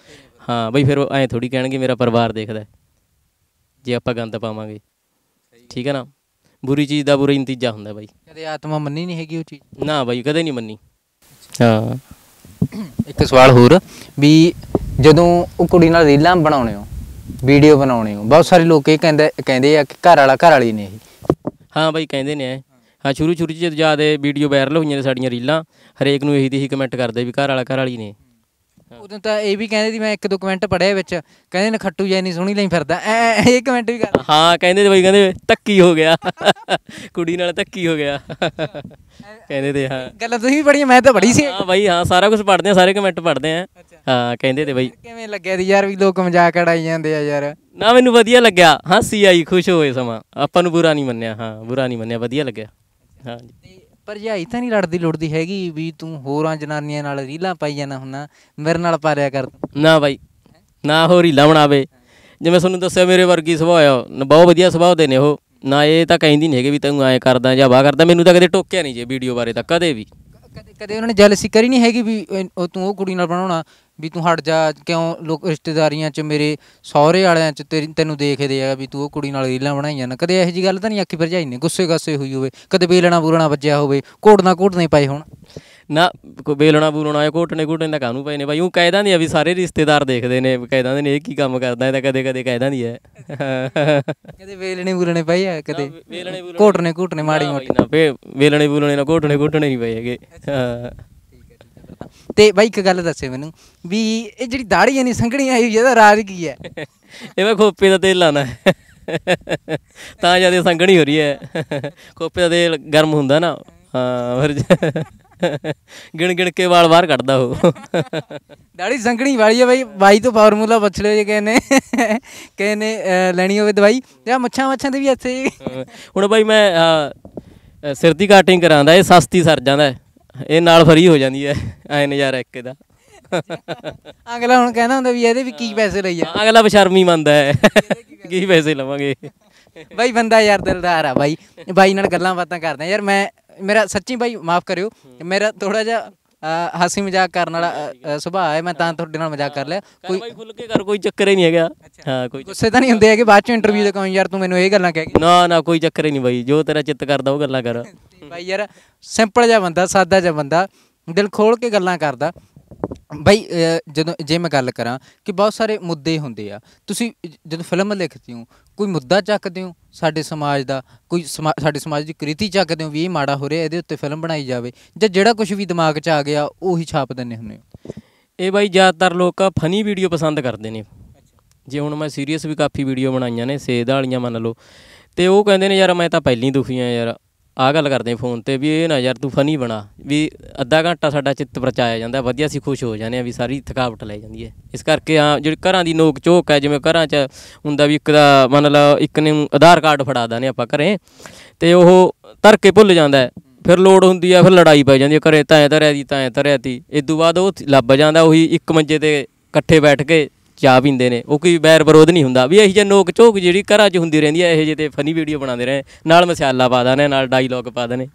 ਹਾਂ ਬਾਈ ਫਿਰ ਐਂ ਥੋੜੀ ਕਹਿਣਗੇ ਮੇਰਾ ਪਰਿਵਾਰ ਦੇਖਦਾ। ਜੇ ਆਪਾਂ ਗੰਦ ਪਾਵਾਂਗੇ। ਠੀਕ ਹੈ ਨਾ? ਬੁਰੀ ਚੀਜ਼ ਦਾ ਬੁਰਾ ਨਤੀਜਾ ਹੁੰਦਾ ਬਾਈ। ਕਦੇ ਆਤਮਾ ਮੰਨੀ ਨਹੀਂ ਹੈਗੀ ਉਹ ਚੀਜ਼। ਨਾ ਬਾਈ ਕਦੇ ਨਹੀਂ ਮੰਨੀ। ਇੱਕ ਸਵਾਲ ਹੋਰ, ਵੀ ਜਦੋਂ ਉਹ ਕੁੜੀ ਨਾਲ ਰੀਲਾਂ ਬਣਾਉਣੇ ਹੋ, ਵੀਡੀਓ ਬਣਾਉਣੇ ਹੋ, ਬਹੁਤ ਸਾਰੇ ਲੋਕ ਇਹ ਕਹਿੰਦੇ ਕਹਿੰਦੇ ਆ ਕਿ ਘਰ ਵਾਲਾ ਘਰ ਵਾਲੀ ਨੇ ਇਹ। ਹਾਂ ਬਾਈ, ਕਹਿੰਦੇ ਨੇ ਹਾਂ ਸ਼ੁਰੂ ਸ਼ੁਰੂ 'ਚ ਜਦ ਜ਼ਿਆਦਾ ਵੀਡੀਓ ਵਾਇਰਲ ਹੋਈਆਂ ਨੇ ਸਾਡੀਆਂ ਰੀਲਾਂ, ਹਰੇਕ ਨੂੰ ਇਹੀ ਦੀ ਹੀ ਕਮੈਂਟ ਕਰਦੇ ਵੀ ਘਰ ਵਾਲਾ ਘਰ ਵਾਲੀ ਨੇ। ਉਦੋਂ ਤਾਂ ਇਹ ਵੀ ਕਹਿੰਦੇ ਸੀ ਮੈਂ ਇੱਕ ਦੋ ਕਮੈਂਟ ਪੜਿਆ ਵਿੱਚ। ਕਹਿੰਦੇ ਨੇ ਖੱਟੂ ਜਿਹਾ ਨਹੀਂ ਸੋਹਣੀ ਲਈ ਫਿਰਦਾ। ਐ ਇਹ ਕਮੈਂਟ ਵੀ ਕਰ। ਹਾਂ ਕਹਿੰਦੇ ਤੇ ਬਾਈ ਕਹਿੰਦੇ ਧੱਕੀ ਹੋ ਗਿਆ। ਕੁੜੀ ਨਾਲ ਧੱਕੀ ਹੋ ਗਿਆ। ਕਹਿੰਦੇ ਤੇ ਹਾਂ। ਗੱਲਾਂ ਤੁਸੀਂ ਵੀ ਪੜੀਆਂ ਮੈਂ ਤਾਂ ਪੜੀ ਸੀ। ਹਾਂ ਬਾਈ ਹਾਂ ਸਾਰਾ ਕੁਝ ਪੜ੍ਹਦੇ ਆ ਸਾਰੇ ਕਮੈਂਟ ਪੜ੍ਹਦੇ ਆ। ਹਾਂ ਕਹਿੰਦੇ ਤੇ ਬਾਈ। ਕਿਵੇਂ ਲੱਗਿਆ ਦੀ ਯਾਰ ਵੀ ਲੋਕ ਮਜ਼ਾਕ ਉਡਾਈ ਜਾਂਦੇ ਆ ਯਾਰ? ਨਾ ਮੈਨੂੰ ਵਧੀਆ ਲੱਗਿਆ। ਹਾਸੀ ਆਈ ਖੁਸ਼ ਹੋਏ ਸਮਾਂ। ਆਪਾਂ ਨੂੰ ਬੁਰਾ ਨਹੀਂ ਮੰਨਿਆ। ਹਾਂ ਬੁਰਾ ਨਹੀਂ ਮੰਨਿਆ ਵਧੀਆ ਲੱਗਿਆ। ਹਾਂ ਜੀ। ਭਰਜਾਈ ਤਾਂ ਨਹੀਂ ਲੜਦੀ ਲੁੜਦੀ ਹੈਗੀ ਵੀ ਤੂੰ ਹੋਰਾਂ ਜਨਾਨੀਆਂ ਨਾਲ ਰੀਲਾਂ ਪਾਈ ਜਾਂਦਾ ਹੁੰਨਾ ਮੇਰੇ ਨਾਲ ਪਾਰਿਆ ਕਰ। ਨਾ ਬਾਈ ਨਾ ਹੋ ਰੀਲਾ ਬਣਾਵੇ। ਜਿਵੇਂ ਤੁਹਾਨੂੰ ਦੱਸਿਆ ਮੇਰੇ ਵਰਗੀ ਸੁਭਾਅ ਆ ਬਹੁਤ ਵਧੀਆ ਸੁਭਾਅ ਦੇ ਨੇ ਉਹ। ਨਾ ਇਹ ਤਾਂ ਕਹਿੰਦੀ ਨਹੀਂ ਹੈਗੇ ਵੀ ਤੈਨੂੰ ਐਂ ਕਰਦਾ ਜਾਂ ਵਾਹ ਕਰਦਾ ਮੈਨੂੰ ਤਾਂ ਕਦੇ ਟੋਕਿਆ ਨਹੀਂ ਜੇ ਵੀਡੀਓ ਬਾਰੇ ਤਾਂ ਕਦੇ ਵੀ। ਕਦੇ ਕਦੇ ਉਹਨਾਂ ਨੇ ਜੈਲਸੀ ਕਰੀ ਨਹੀਂ ਹੈਗੀ ਵੀ ਉਹ ਤੂੰ ਉਹ ਕੁੜੀ ਨਾਲ ਬਣਾਉਣਾ। ਵੀ ਤੂੰ ਹਟ ਜਾ ਕਿਉਂ ਲੋਕ ਰਿਸ਼ਤੇਦਾਰੀਆਂ 'ਚ ਮੇਰੇ ਸਹੁਰੇ ਵਾਲਿਆਂ 'ਚ ਤੈਨੂੰ ਦੇਖਦੇ ਆ ਵੀ ਤੂੰ ਉਹ ਕੁੜੀ ਨਾਲ ਰੀਲਾਂ ਬਣਾਈ ਜਾਂਦਾ ਕਦੇ ਇਹੋ ਜੀ ਗੱਲ ਤਾਂ ਨਹੀਂ ਆਖੀ ਭਰਜਾਈ ਨੇ ਗੁੱਸੇ ਗਾਸੇ ਹੋਈ ਹੋਵੇ ਕਦੇ ਬੇਲਣਾ ਬੁਰਣਾ ਵੱਜਿਆ ਹੋਵੇ ਕੋੜਨਾ ਕੋੜਨੇ ਪਏ ਹੋਣ। ਨਾ ਕੋ ਬੇਲਣਾ ਬੂਲਣਾ ਇਹ ਘੋਟਣੇ ਘੋਟਣੇ ਦਾ ਕਾਹਨੂੰ ਪਏ ਨੇ ਬਾਈ? ਉਹ ਕਹਿ ਦਿੰਦੀ ਆ ਵੀ ਸਾਰੇ ਰਿਸ਼ਤੇਦਾਰ ਦੇਖਦੇ ਨੇ ਕਹਿ ਦਿੰਦੇ ਨੇ ਇਹ ਕੀ ਕੰਮ ਕਰਦਾ ਇਹ ਤਾਂ ਕਦੇ ਕਦੇ ਕਹਿ ਦਿੰਦੀ ਹੈ। ਕਦੇ ਵੇਲਣੇ ਬੁਲਣੇ ਪਏ ਆ ਕਦੇ ਬੂਲਣੇ ਕੋਟਨੇ ਕੋਟਨੇ ਮਾੜੀ ਨਾ ਮੋਟੀ। ਨਾ ਵੇਲਣੇ ਬੂਲਣੇ ਨਾ ਘੋਟਣੇ ਘੋਟਣੇ ਨਹੀਂ ਪਏ ਹੈਗੇ। ਤੇ ਬਾਈ ਇੱਕ ਗੱਲ ਦੱਸੇ ਮੈਨੂੰ ਵੀ ਇਹ ਜਿਹੜੀ ਦਾੜੀ ਨਹੀਂ ਸੰਘਣੀ ਆਈ ਹੋਈ ਇਹਦਾ ਰਾਜ ਕੀ ਹੈ? ਇਹ ਮੈਂ ਖੋਪੇ ਦਾ ਤੇਲ ਲਾਣਾ ਤਾਂ ਜ਼ਿਆਦਾ ਸੰਗਣੀ ਹੋ ਰਹੀ ਹੈ। ਖੋਪੇ ਦਾ ਤੇਲ ਗਰਮ ਹੁੰਦਾ ਨਾ। ਹਾਂ ਫਿਰ ਗਿਣ ਗਿਣ ਕੇ ਵਾਲ ਬਾਹਰ ਕੱਢਦਾ ਉਹ। ਦਾੜੀ ਸੰਘਣੀ ਵਾਲੀ ਹੈ ਬਾਈ। ਬਾਈ ਤੋਂ ਫਾਰਮੂਲਾ ਪੁੱਛ ਲਿਓ ਜੇ ਕਹਿੰਨੇ ਕਹਿੰਨੇ ਲੈਣੀ ਹੋਵੇ ਦਵਾਈ। ਜਾਂ ਮੱਛਾਂ ਮੱਛਾਂ ਦੇ ਵੀ ਇੱਥੇ। ਹੁਣ ਬਾਈ ਮੈਂ ਸਿਰ ਦੀ ਕਾਟਿੰਗ ਕਰਾਂਦਾ ਇਹ ਸਸਤੀ ਸਰ ਜਾਂਦਾ ਹੈ। ਇਹ ਨਾਲ ਫਰੀ ਹੋ ਜਾਂਦੀ ਹੈ ਐ ਨਜ਼ਾਰਾ ਇੱਕ ਇਹਦਾ। ਅਗਲਾ ਹੁਣ ਕਹਿੰਦਾ ਹੁੰਦਾ ਵੀ ਇਹਦੇ ਵੀ ਕੀ ਪੈਸੇ ਲਈ ਆ। ਅਗਲਾ ਬਸ਼ਰਮੀ ਮੰਨਦਾ ਹੈ। ਕੀ ਪੈਸੇ ਲਵਾਂਗੇ। ਬਾਈ ਬੰਦਾ ਯਾਰ ਦਿਲਦਾਰ ਆ ਬਾਈ। ਬਾਈ ਨਾਲ ਗੱਲਾਂ ਬਾਤਾਂ ਕਰਦੇ ਯਾਰ ਮੈਂ ਮੇਰਾ ਸੱਚੀ ਬਾਈ ਮਾਫ ਕਰਿਓ। ਮੇਰਾ ਥੋੜਾ ਜਿਹਾ ਹਾਸੀ ਮਜ਼ਾਕ ਕਰਨ ਵਾਲਾ ਸੁਭਾਅ ਹੈ ਮੈਂ ਤਾਂ ਤੁਹਾਡੇ ਨਾਲ ਮਜ਼ਾਕ ਕਰ ਲਿਆ। ਕੋਈ ਬਾਈ ਖੁੱਲ ਕੇ ਕਰ ਕੋਈ ਚੱਕਰ ਹੀ ਨਹੀਂ ਹੈਗਾ। ਹਾਂ ਕੋਈ ਗੁੱਸੇ ਤਾਂ ਨਹੀਂ ਹੁੰਦੇ ਹੈਗੇ? ਬਾਅਦ ਚ ਇੰਟਰਵਿਊ ਦੇ ਕਹੋ ਯਾਰ ਤੂੰ ਮੈਨੂੰ ਇਹ ਗੱਲਾਂ ਕਹਿ ਗਈ ਨਾ ਨਾ ਕੋਈ ਚੱਕਰ ਹੀ ਨਹੀਂ ਬਾਈ। ਜੋ ਤੇਰਾ ਚਿੱਤ ਕਰਦਾ ਉਹ ਗੱਲਾਂ ਕਰ। ਬਾਈ ਯਾਰ ਸਿੰਪਲ ਜਿਹਾ ਬੰਦਾ ਸਾਦਾ ਜਿਹਾ ਬੰਦਾ ਦਿਲ ਖੋਲ ਕੇ ਗੱਲਾਂ ਕਰਦਾ। ਬਾਈ ਜਦੋਂ ਜੇ ਮੈਂ ਗੱਲ ਕਰਾਂ ਕਿ ਬਹੁਤ ਸਾਰੇ ਮੁੱਦੇ ਹੁੰਦੇ ਆ, ਤੁਸੀਂ ਜਦੋਂ ਫਿਲਮ ਲਿਖਦੇ ਹੋ, ਕੋਈ ਮੁੱਦਾ ਚੱਕਦੇ ਹੋ ਸਾਡੇ ਸਮਾਜ ਦਾ, ਕੋਈ ਸਮਾ- ਸਾਡੇ ਸਮਾਜ ਦੀ ਕ੍ਰਿਤੀ ਚੱਕਦੇ ਹੋ ਵੀ ਇਹ ਮਾੜਾ ਹੋ ਰਿਹਾ, ਇਹਦੇ ਉੱਤੇ ਫਿਲਮ ਬਣਾਈ ਜਾਵੇ, ਜਾਂ ਜਿਹੜਾ ਕੁਝ ਵੀ ਦਿਮਾਗ 'ਚ ਆ ਗਿਆ, ਉਹੀ ਛਾਪ ਦਿੰਦੇ ਹੁੰਦੇ ਹੋ? ਇਹ ਬਾਈ ਜ਼ਿਆਦਾਤਰ ਲੋਕ ਫਨੀ ਵੀਡੀਓ ਪਸੰਦ ਕਰਦੇ ਨੇ। ਜੇ ਹੁਣ ਮੈਂ ਸੀਰੀਅਸ ਵੀ ਕਾਫੀ ਵੀਡੀਓ ਬਣਾਈਆਂ ਨੇ, ਸੇਧ ਵਾਲੀਆਂ ਮੰਨ ਲਓ, ਤੇ ਉਹ ਕਹਿੰਦੇ ਨੇ, ਯਾਰ, ਮੈਂ ਤਾਂ ਪਹਿਲਾਂ ਹੀ ਦੁਖੀ ਆ ਯਾਰ। ਆਹ ਗੱਲ ਕਰਦੇ ਫੋਨ ਤੇ ਵੀ ਇਹ ਨਾ ਯਾਰ ਤੂੰ ਫਨੀ ਬਣਾ, ਵੀ ਅੱਧਾ ਘੰਟਾ ਸਾਡਾ ਚਿੱਤ ਪਰਚਾਇਆ ਜਾਂਦਾ, ਵਧੀਆ ਅਸੀਂ ਖੁਸ਼ ਹੋ ਜਾਂਦੇ ਆ ਵੀ ਸਾਰੀ ਥਕਾਵਟ ਲੈ ਜਾਂਦੀ ਹੈ। ਇਸ ਕਰਕੇ ਆ ਜਿਹੜੀ ਘਰਾਂ ਦੀ ਨੋਕ ਝੋਕ ਹੈ, ਜਿਵੇਂ ਘਰਾਂ 'ਚ ਹੁੰਦਾ ਵੀ ਇੱਕ ਦਾ ਮੰਨ ਲਓ ਇੱਕ ਨੇ ਆਧਾਰ ਕਾਰਡ ਫੜਾ ਦਾਨੇ ਆਪਾਂ ਘਰੇ, ਤੇ ਉਹ ਧਰ ਕੇ ਭੁੱਲ ਜਾਂਦਾ ਫਿਰ ਲੋੜ ਹੁੰਦੀ ਆ, ਫਿਰ ਲੜਾਈ ਪੈ ਜਾਂਦੀ ਹੈ ਘਰੇ ਤਾਂ ਧਰਿਆ ਦੀ ਤਾਂ ਧਰਿਆ ਤੀ ਇਸ ਤੋਂ ਬਾਅਦ ਉਹ ਲੱਭ ਜਾਂਦਾ, ਉਹੀ ਇੱਕ ਮੰਜੇ ਤੇ ਇਕੱਠੇ ਬੈਠ ਕੇ ਚਾਹ ਪੀਂਦੇ ਨੇ। ਉਹ ਕੋਈ ਬੈਰ ਵਿਰੋਧ ਨਹੀਂ ਹੁੰਦਾ। ਵੀ ਇਹੀ ਜਿਹੀ ਨੋਕ ਝੋਕ ਜਿਹੜੀ ਘਰਾਂ 'ਚ ਹੁੰਦੀ ਰਹਿੰਦੀ ਹੈ ਇਹੋ ਜਿਹੇ ਤੇ ਫਨੀ ਵੀਡੀਓ ਬਣਾਉਂਦੇ ਰਹੇ। ਨਾਲ ਮਸਾਲਾ ਪਾ ਦਾਨੇ ਨਾਲ ਡਾਇਲੌਗ ਪਾ ਦਨੇ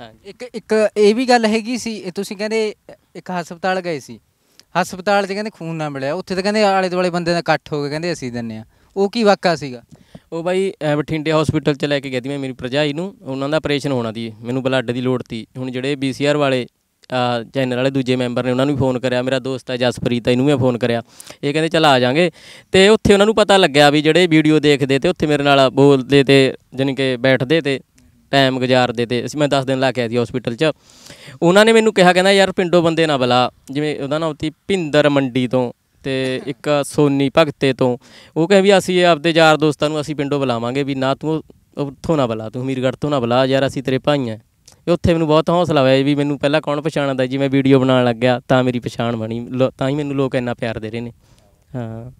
ਹਾਂਜੀ। ਇੱਕ ਇੱਕ ਇਹ ਵੀ ਗੱਲ ਹੈਗੀ ਸੀ ਤੁਸੀਂ ਕਹਿੰਦੇ ਇੱਕ ਹਸਪਤਾਲ ਗਏ ਸੀ। ਹਸਪਤਾਲ 'ਚ ਕਹਿੰਦੇ ਖੂਨ ਨਾ ਮਿਲਿਆ। ਉੱਥੇ ਤਾਂ ਕਹਿੰਦੇ ਆਲੇ ਦੁਆਲੇ ਬੰਦੇ ਦਾ ਇਕੱਠ ਹੋ ਗਿਆ ਕਹਿੰਦੇ ਅਸੀਂ ਦਿੰਨੇ ਆ। ਉਹ ਕੀ ਵਾਕਾ ਸੀਗਾ? ਉਹ ਬਾਈ ਬਠਿੰਡੇ ਹਸਪੀਟਲ ਚ ਲੈ ਕੇ ਗਈ ਤੀ ਮੈਂ ਮੇਰੀ ਭਰਜਾਈ ਨੂੰ। ਉਹਨਾਂ ਦਾ ਆਪਰੇਸ਼ਨ ਹੋਣਾ ਸੀ ਮੈਨੂੰ ਬਲੱਡ ਦੀ ਲੋੜ ਤੀ। ਹੁਣ ਜਿਹੜੇ ਬੀਸੀਆਰ ਵਾਲੇ ਚੈਨਲ ਵਾਲੇ ਦੂਜੇ ਮੈਂਬਰ ਨੇ ਉਹਨਾਂ ਨੂੰ ਵੀ ਫੋਨ ਕਰਿਆ, ਮੇਰਾ ਦੋਸਤ ਹੈ ਜਸਪ੍ਰੀਤ, ਇਹਨੂੰ ਵੀ ਫੋਨ ਕਰਿਆ। ਇਹ ਕਹਿੰਦੇ, ਚਲ ਆ ਜਾਾਂਗੇ। ਤੇ ਉੱਥੇ ਉਹਨਾਂ ਨੂੰ ਪਤਾ ਲੱਗਿਆ ਵੀ ਜਿਹੜੇ ਵੀਡੀਓ ਦੇਖਦੇ ਤੇ ਉੱਥੇ ਮੇਰੇ ਨਾਲ ਬੋਲਦੇ ਤੇ ਜਾਣੀ ਕਿ ਬੈਠਦੇ ਤੇ ਟਾਈਮ ਗੁਜ਼ਾਰਦੇ ਤੇ, ਅਸੀਂ ਮੈਂ 10 ਦਿਨ ਲਾ ਕੇ ਆਇਆ ਸੀ ਹਸਪੀਟਲ 'ਚ। ਉਹਨਾਂ ਨੇ ਮੈਨੂੰ ਕਿਹਾ, ਕਹਿੰਦਾ, ਯਾਰ, ਪਿੰਡੋਂ ਬੰਦੇ ਨਾ ਬੁਲਾ। ਜਿਵੇਂ ਉਹਦਾ ਨਾਮ ਸੀ ਭਿੰਦਰ ਮੰਡੀ ਤੋਂ ਤੇ ਇੱਕ ਸੋਨੀ ਭਗਤੇ ਤੋਂ। ਉਹ ਕਹਿੰਦੇ ਵੀ, ਅਸੀਂ ਆਪਦੇ ਯਾਰ ਦੋਸਤਾਂ ਨੂੰ ਅਸੀਂ ਪਿੰਡੋਂ ਬੁਲਾਵਾਂਗੇ ਵੀ ਨਾ ਤੂੰ ਉੱਥੋਂ ਨਾ ਬੁਲਾ, ਤੂੰ ਹਮੀਰਗੜ੍ਹ ਤੋਂ ਨਾ ਬੁਲਾ। ਯਾਰ, ਅਸੀਂ ਤੇਰੇ ਭਾਈ ਆ। ਉੱਥੇ ਮੈਨੂੰ ਬਹੁਤ ਹੌਸਲਾ ਹੋਇਆ ਵੀ ਮੈਨੂੰ ਪਹਿਲਾਂ ਕੌਣ ਪਛਾਣਦਾ ਜੀ? ਮੈਂ ਵੀਡੀਓ ਬਣਾਉਣ ਲੱਗਿਆ ਤਾਂ ਮੇਰੀ ਪਛਾਣ ਬਣੀ। ਤਾਂ ਹੀ ਮੈਨੂੰ ਲੋਕ ਇੰਨਾ ਪਿਆਰ ਦੇ ਰਹੇ ਨੇ। ਹਾਂ।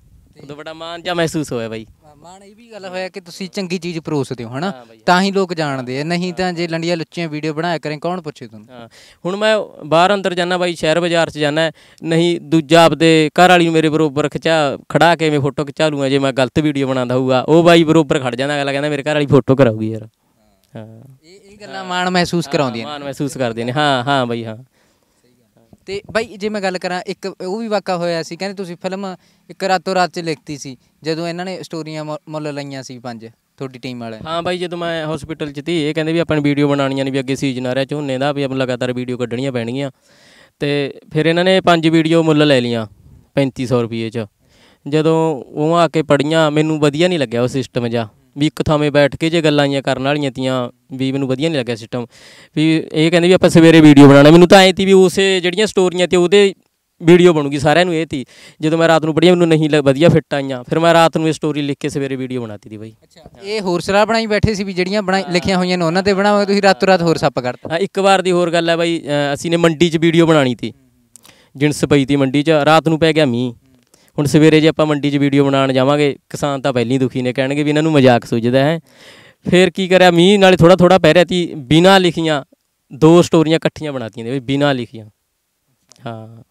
ਉਦੋਂ ਬੜਾ ਮਾਣ ਜਾਂ ਮਹਿਸੂਸ ਹੋਇਆ ਬਾਈ। ਮਾਣ ਇਹ ਵੀ ਗੱਲ ਹੋਇਆ ਕਿ ਤੁਸੀਂ ਚੰਗੀ ਚੀਜ਼ ਪਰੋਸਦੇ ਹੋ ਹਨਾ। ਤਾਂ ਹੀ ਲੋਕ ਜਾਣਦੇ ਆ। ਨਹੀਂ ਤਾਂ ਜੇ ਲੰਡੀਆਂ ਲੁੱਚੀਆਂ ਵੀਡੀਓ ਬਣਾਇਆ ਕਰੇ ਕੌਣ ਪੁੱਛੇ ਤੁਹਾਨੂੰ? ਹਾਂ। ਹੁਣ ਮੈਂ ਬਾਹਰ ਅੰਦਰ ਜਾਣਾ ਬਾਈ ਸ਼ਹਿਰ ਬਾਜ਼ਾਰ 'ਚ ਜਾਣਾ ਨਹੀਂ ਦੂਜਾ ਆਪਦੇ ਘਰ ਵਾਲੀ ਨੂੰ ਮੇਰੇ ਬਰੋਬਰ ਖਿਚਾ ਖੜਾ ਕੇ ਮੈਂ ਫੋਟੋ ਖਿਚਾ ਲੂੰਗਾ। ਜੇ ਮੈਂ ਗਲਤ ਵੀਡੀਓ ਬਣਾਉਂਦਾ ਹੋਊਗਾ ਉਹ ਬਾਈ ਬਰੋਬਰ ਖੜ ਜਾਂਦਾ। ਅਗਲਾ ਕਹਿੰਦਾ ਮੇਰੇ ਘਰ ਵਾਲੀ ਫੋਟੋ ਕਰਾਊਗੀ ਯਾਰ। ਹਾਂ। ਇਹ ਗੱਲਾਂ ਮਾਣ ਮਹਿਸੂਸ ਕਰਾਉਂਦੀਆਂ ਮਾਣ ਮਹਿਸੂਸ ਕਰਦੇ ਨੇ। ਹਾਂ ਹਾਂ ਬਾਈ ਹਾਂ। ਤੇ ਬਾਈ ਜੇ ਮੈਂ ਗੱਲ ਕਰਾਂ ਇੱਕ ਉਹ ਵੀ ਵਾਕਾ ਹੋਇਆ ਸੀ ਕਹਿੰਦੇ ਤੁਸੀਂ ਫਿਲਮ ਇੱਕ ਰਾਤੋਂ ਰਾਤ ਚ ਲਿਖਤੀ ਸੀ ਜਦੋਂ ਇਹਨਾਂ ਨੇ ਸਟੋਰੀਆਂ ਮੁੱਲ ਲਈਆਂ ਸੀ ਪੰਜ ਤੁਹਾਡੀ ਟੀਮ ਵਾਲਿਆਂ ਹਾਂ ਬਾਈ ਜਦੋਂ ਮੈਂ ਹਸਪੀਟਲ 'ਚ ਤੀ ਇਹ ਕਹਿੰਦੇ ਵੀ ਆਪਾਂ ਨੇ ਵੀਡੀਓ ਬਣਾਉਣੀਆਂ ਨੇ ਵੀ ਅੱਗੇ ਸੀਜ਼ਨ ਆ ਰਿਹਾ ਝੋਨੇ ਦਾ ਵੀ ਆਪਾਂ ਲਗਾਤਾਰ ਵੀਡੀਓ ਕੱਢਣੀਆਂ ਪੈਣਗੀਆਂ। ਤੇ ਫਿਰ ਇਹਨਾਂ ਨੇ ਪੰਜ ਵੀਡੀਓ ਮੁੱਲ ਲੈ ਲੀਆਂ 3500 ਰੁਪਏ 'ਚ। ਜਦੋਂ ਉਹ ਆ ਕੇ ਪੜੀਆਂ ਮੈਨੂੰ ਵਧੀਆ ਨਹੀਂ ਲੱਗਿਆ ਉਹ ਸਿਸਟਮ ਜਾ ਵੀ ਇੱਕ ਥਾਵੇਂ ਬੈਠ ਕੇ ਜੇ ਗੱਲਾਂ ਆਈਆਂ ਕਰਨ ਵਾਲੀਆਂ ਤੀਆਂ ਵੀ ਮੈਨੂੰ ਵਧੀਆ ਨਹੀਂ ਲੱਗਿਆ ਸਿਸਟਮ ਵੀ ਇਹ ਕਹਿੰਦੇ ਵੀ ਆਪਾਂ ਸਵੇਰੇ ਵੀਡੀਓ ਬਣਾਉਣਾ। ਮੈਨੂੰ ਤਾਂ ਐ ਤੀ ਵੀ ਉਸੇ ਜਿਹੜੀਆਂ ਸਟੋਰੀਆਂ ਤੇ ਉਹਦੇ ਵੀਡੀਓ ਬਣੂਗੀ ਸਾਰਿਆਂ ਨੂੰ ਇਹ ਤੀ। ਜਦੋਂ ਮੈਂ ਰਾਤ ਨੂੰ ਪੜੀਆਂ ਮੈਨੂੰ ਨਹੀਂ ਵਧੀਆ ਫਿੱਟ ਆਈਆਂ। ਫਿਰ ਮੈਂ ਰਾਤ ਨੂੰ ਇਹ ਸਟੋਰੀ ਲਿਖ ਕੇ ਸਵੇਰੇ ਵੀਡੀਓ ਬਣਾਤੀ ਦੀ ਬਾਈ। ਅੱਛਾ ਇਹ ਹੋਰ ਸਲਾਹ ਬਣਾਈ ਬੈਠੇ ਸੀ ਵੀ ਜਿਹੜੀਆਂ ਬਣਾਈ ਲਿਖੀਆਂ ਹੋਈਆਂ ਨੇ ਉਹਨਾਂ ਤੇ ਬਣਾਵਾਂਗੇ ਤੁਸੀਂ ਰਾਤੋਂ ਰਾਤ ਹੋਰ ਸੱਪ ਕਰਤਾ ਹਾਂ ਇੱਕ ਵਾਰ ਦੀ ਹੋਰ ਗੱਲ ਹੈ ਬਾਈ ਅਸੀਂ ਨੇ ਮੰਡੀ 'ਚ ਵੀਡੀਓ ਬਣਾਣੀ ਤੀ। ਜਿਣਸ ਪਈ ਤੀ ਮੰਡੀ 'ਚ। ਰਾਤ ਨੂੰ ਪੈ ਗਿਆ ਮੀਂਹ। ਹੁਣ ਸਵੇਰੇ ਜੇ ਆਪਾਂ ਮੰਡੀ 'ਚ ਵੀਡੀਓ ਬਣਾਉਣ ਜਾਵਾਂਗੇ ਕਿਸਾਨ ਤਾਂ ਪਹਿਲਾਂ ਹੀ ਦੁਖੀ ਨੇ। ਕਹਿਣਗੇ ਵੀ ਇਹਨਾਂ ਨੂੰ ਮਜ਼ਾਕ ਸੁਝਦਾ ਹੈ। ਫਿਰ ਕੀ ਕਰਿਆ? ਮੀਂਹ ਨਾਲੇ ਥੋੜਾ ਥੋੜਾ ਪੈ ਰਿਹਾ ਤੀ ਬਿਨਾਂ ਲਿਖੀਆਂ ਦੋ ਸਟੋਰੀਆਂ ਇਕੱਠੀਆਂ ਬਣਾਤੀਆਂ ਨੇ ਬਿਨਾਂ ਲਿਖੀਆਂ। ਹਾਂ।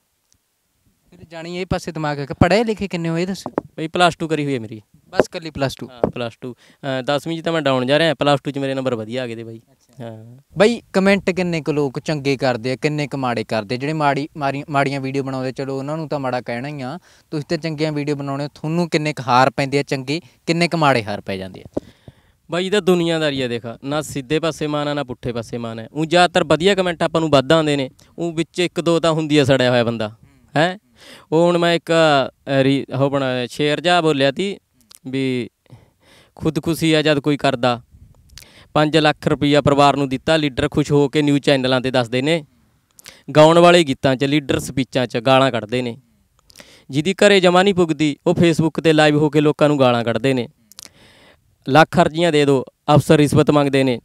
ਫਿਰ ਜਾਣੀ ਇਹ ਪਾਸੇ ਦਿਮਾਗ ਹੈ ਕਿ ਪੜ੍ਹੇ ਲਿਖੇ ਕਿੰਨੇ ਹੋਏ ਦੱਸੋ? ਬਈ ਪਲੱਸ 2 ਕਰੀ ਹੋਈ ਹੈ ਮੇਰੀ। ਬਸ ਕੱਲੀ ਪਲੱਸ 2 ਹਾਂ ਪਲੱਸ 2 10ਵੀਂ 'ਚ ਤਾਂ ਮੈਂ ਡਾਊਨ ਜਾ ਰਿਹਾ ਪਲੱਸ 2 'ਚ ਮੇਰੇ ਨੰਬਰ ਵਧੀਆ ਆ ਗਏ ਤੇ ਬਾਈ। ਹਾਂ। ਬਈ ਕਮੈਂਟ ਕਿੰਨੇ ਕੁ ਲੋਕ ਚੰਗੇ ਕਰਦੇ ਆ ਕਿੰਨੇ ਕੁ ਮਾੜੇ ਕਰਦੇ? ਜਿਹੜੇ ਮਾੜੀ ਮਾੜੀਆਂ ਵੀਡੀਓ ਬਣਾਉਂਦੇ ਚਲੋ ਉਹਨਾਂ ਨੂੰ ਤਾਂ ਮਾੜਾ ਕਹਿਣਾ ਹੀ ਆ। ਤੁਸੀਂ ਤਾਂ ਚੰਗੀਆਂ ਵੀਡੀਓ ਬਣਾਉਣੇ ਤੁਹਾਨੂੰ ਕਿੰਨੇ ਕੁ ਹਾਰ ਪੈਂਦੇ ਆ ਚੰਗੇ ਕਿੰਨੇ ਕੁ ਮਾੜੇ ਹਾਰ ਪੈ ਜਾਂਦੇ ਆ? ਬਾਈ ਇਹਦਾ ਦੁਨੀਆਦਾਰੀ ਆ ਦੇਖ। ਨਾ ਸਿੱਧੇ ਪਾਸੇ ਮਾਨ ਆ ਨਾ ਪੁੱਠੇ ਪਾਸੇ ਮਾਨ ਹੈ ਉਹ ਜ਼ਿਆਦਾਤਰ ਵਧੀਆ ਕਮੈਂਟ ਆਪਾਂ ਨੂੰ ਵੱਧ ਆਉਂਦੇ ਨੇ। ਉਹ ਵਿੱਚ ਇੱਕ ਦੋ ਤਾਂ ਹੁੰਦੀ ਆ ਸੜਿਆ ਹੋਇਆ ਬੰਦਾ। ਹੈ? ਉਹ ਹੁਣ ਮੈਂ ਇੱਕ ਅ, ਰੀ- ਉਹ ਬਣਾ ਸ਼ੇਰ ਜਾ ਬੋਲਿਆ ਤੀ ਵੀ ਖੁਦਕੁਸ਼ੀ ਆ ਜਦ ਕੋਈ ਕਰਦਾ। 5 ਲੱਖ ਰੁਪਈਆ ਪਰਿਵਾਰ ਨੂੰ ਦਿੱਤਾ ਲੀਡਰ ਖੁਸ਼ ਹੋ ਕੇ ਨਿਊਜ਼ ਚੈਨਲਾਂ ਤੇ ਦੱਸਦੇ ਨੇ। ਗਾਉਣ ਵਾਲੇ ਗੀਤਾਂ 'ਚ ਲੀਡਰ ਸਪੀਚਾਂ 'ਚ ਗਾਲਾਂ ਕੱਢਦੇ ਨੇ। ਜਿਹਦੀ ਘਰੇ ਜਮਾ ਨਹੀਂ ਪੁੱਗਦੀ ਉਹ ਫੇਸਬੁੱਕ ਤੇ ਲਾਈਵ ਹੋ ਕੇ ਲੋਕਾਂ ਨੂੰ ਗਾਲਾਂ ਕੱਢਦੇ ਨੇ। ਲੱਖ ਅਰਜ਼ੀਆਂ ਦੇ ਦਿਓ, ਅਫਸਰ ਰਿਸ਼ਵਤ ਮੰਗਦੇ ਨੇ।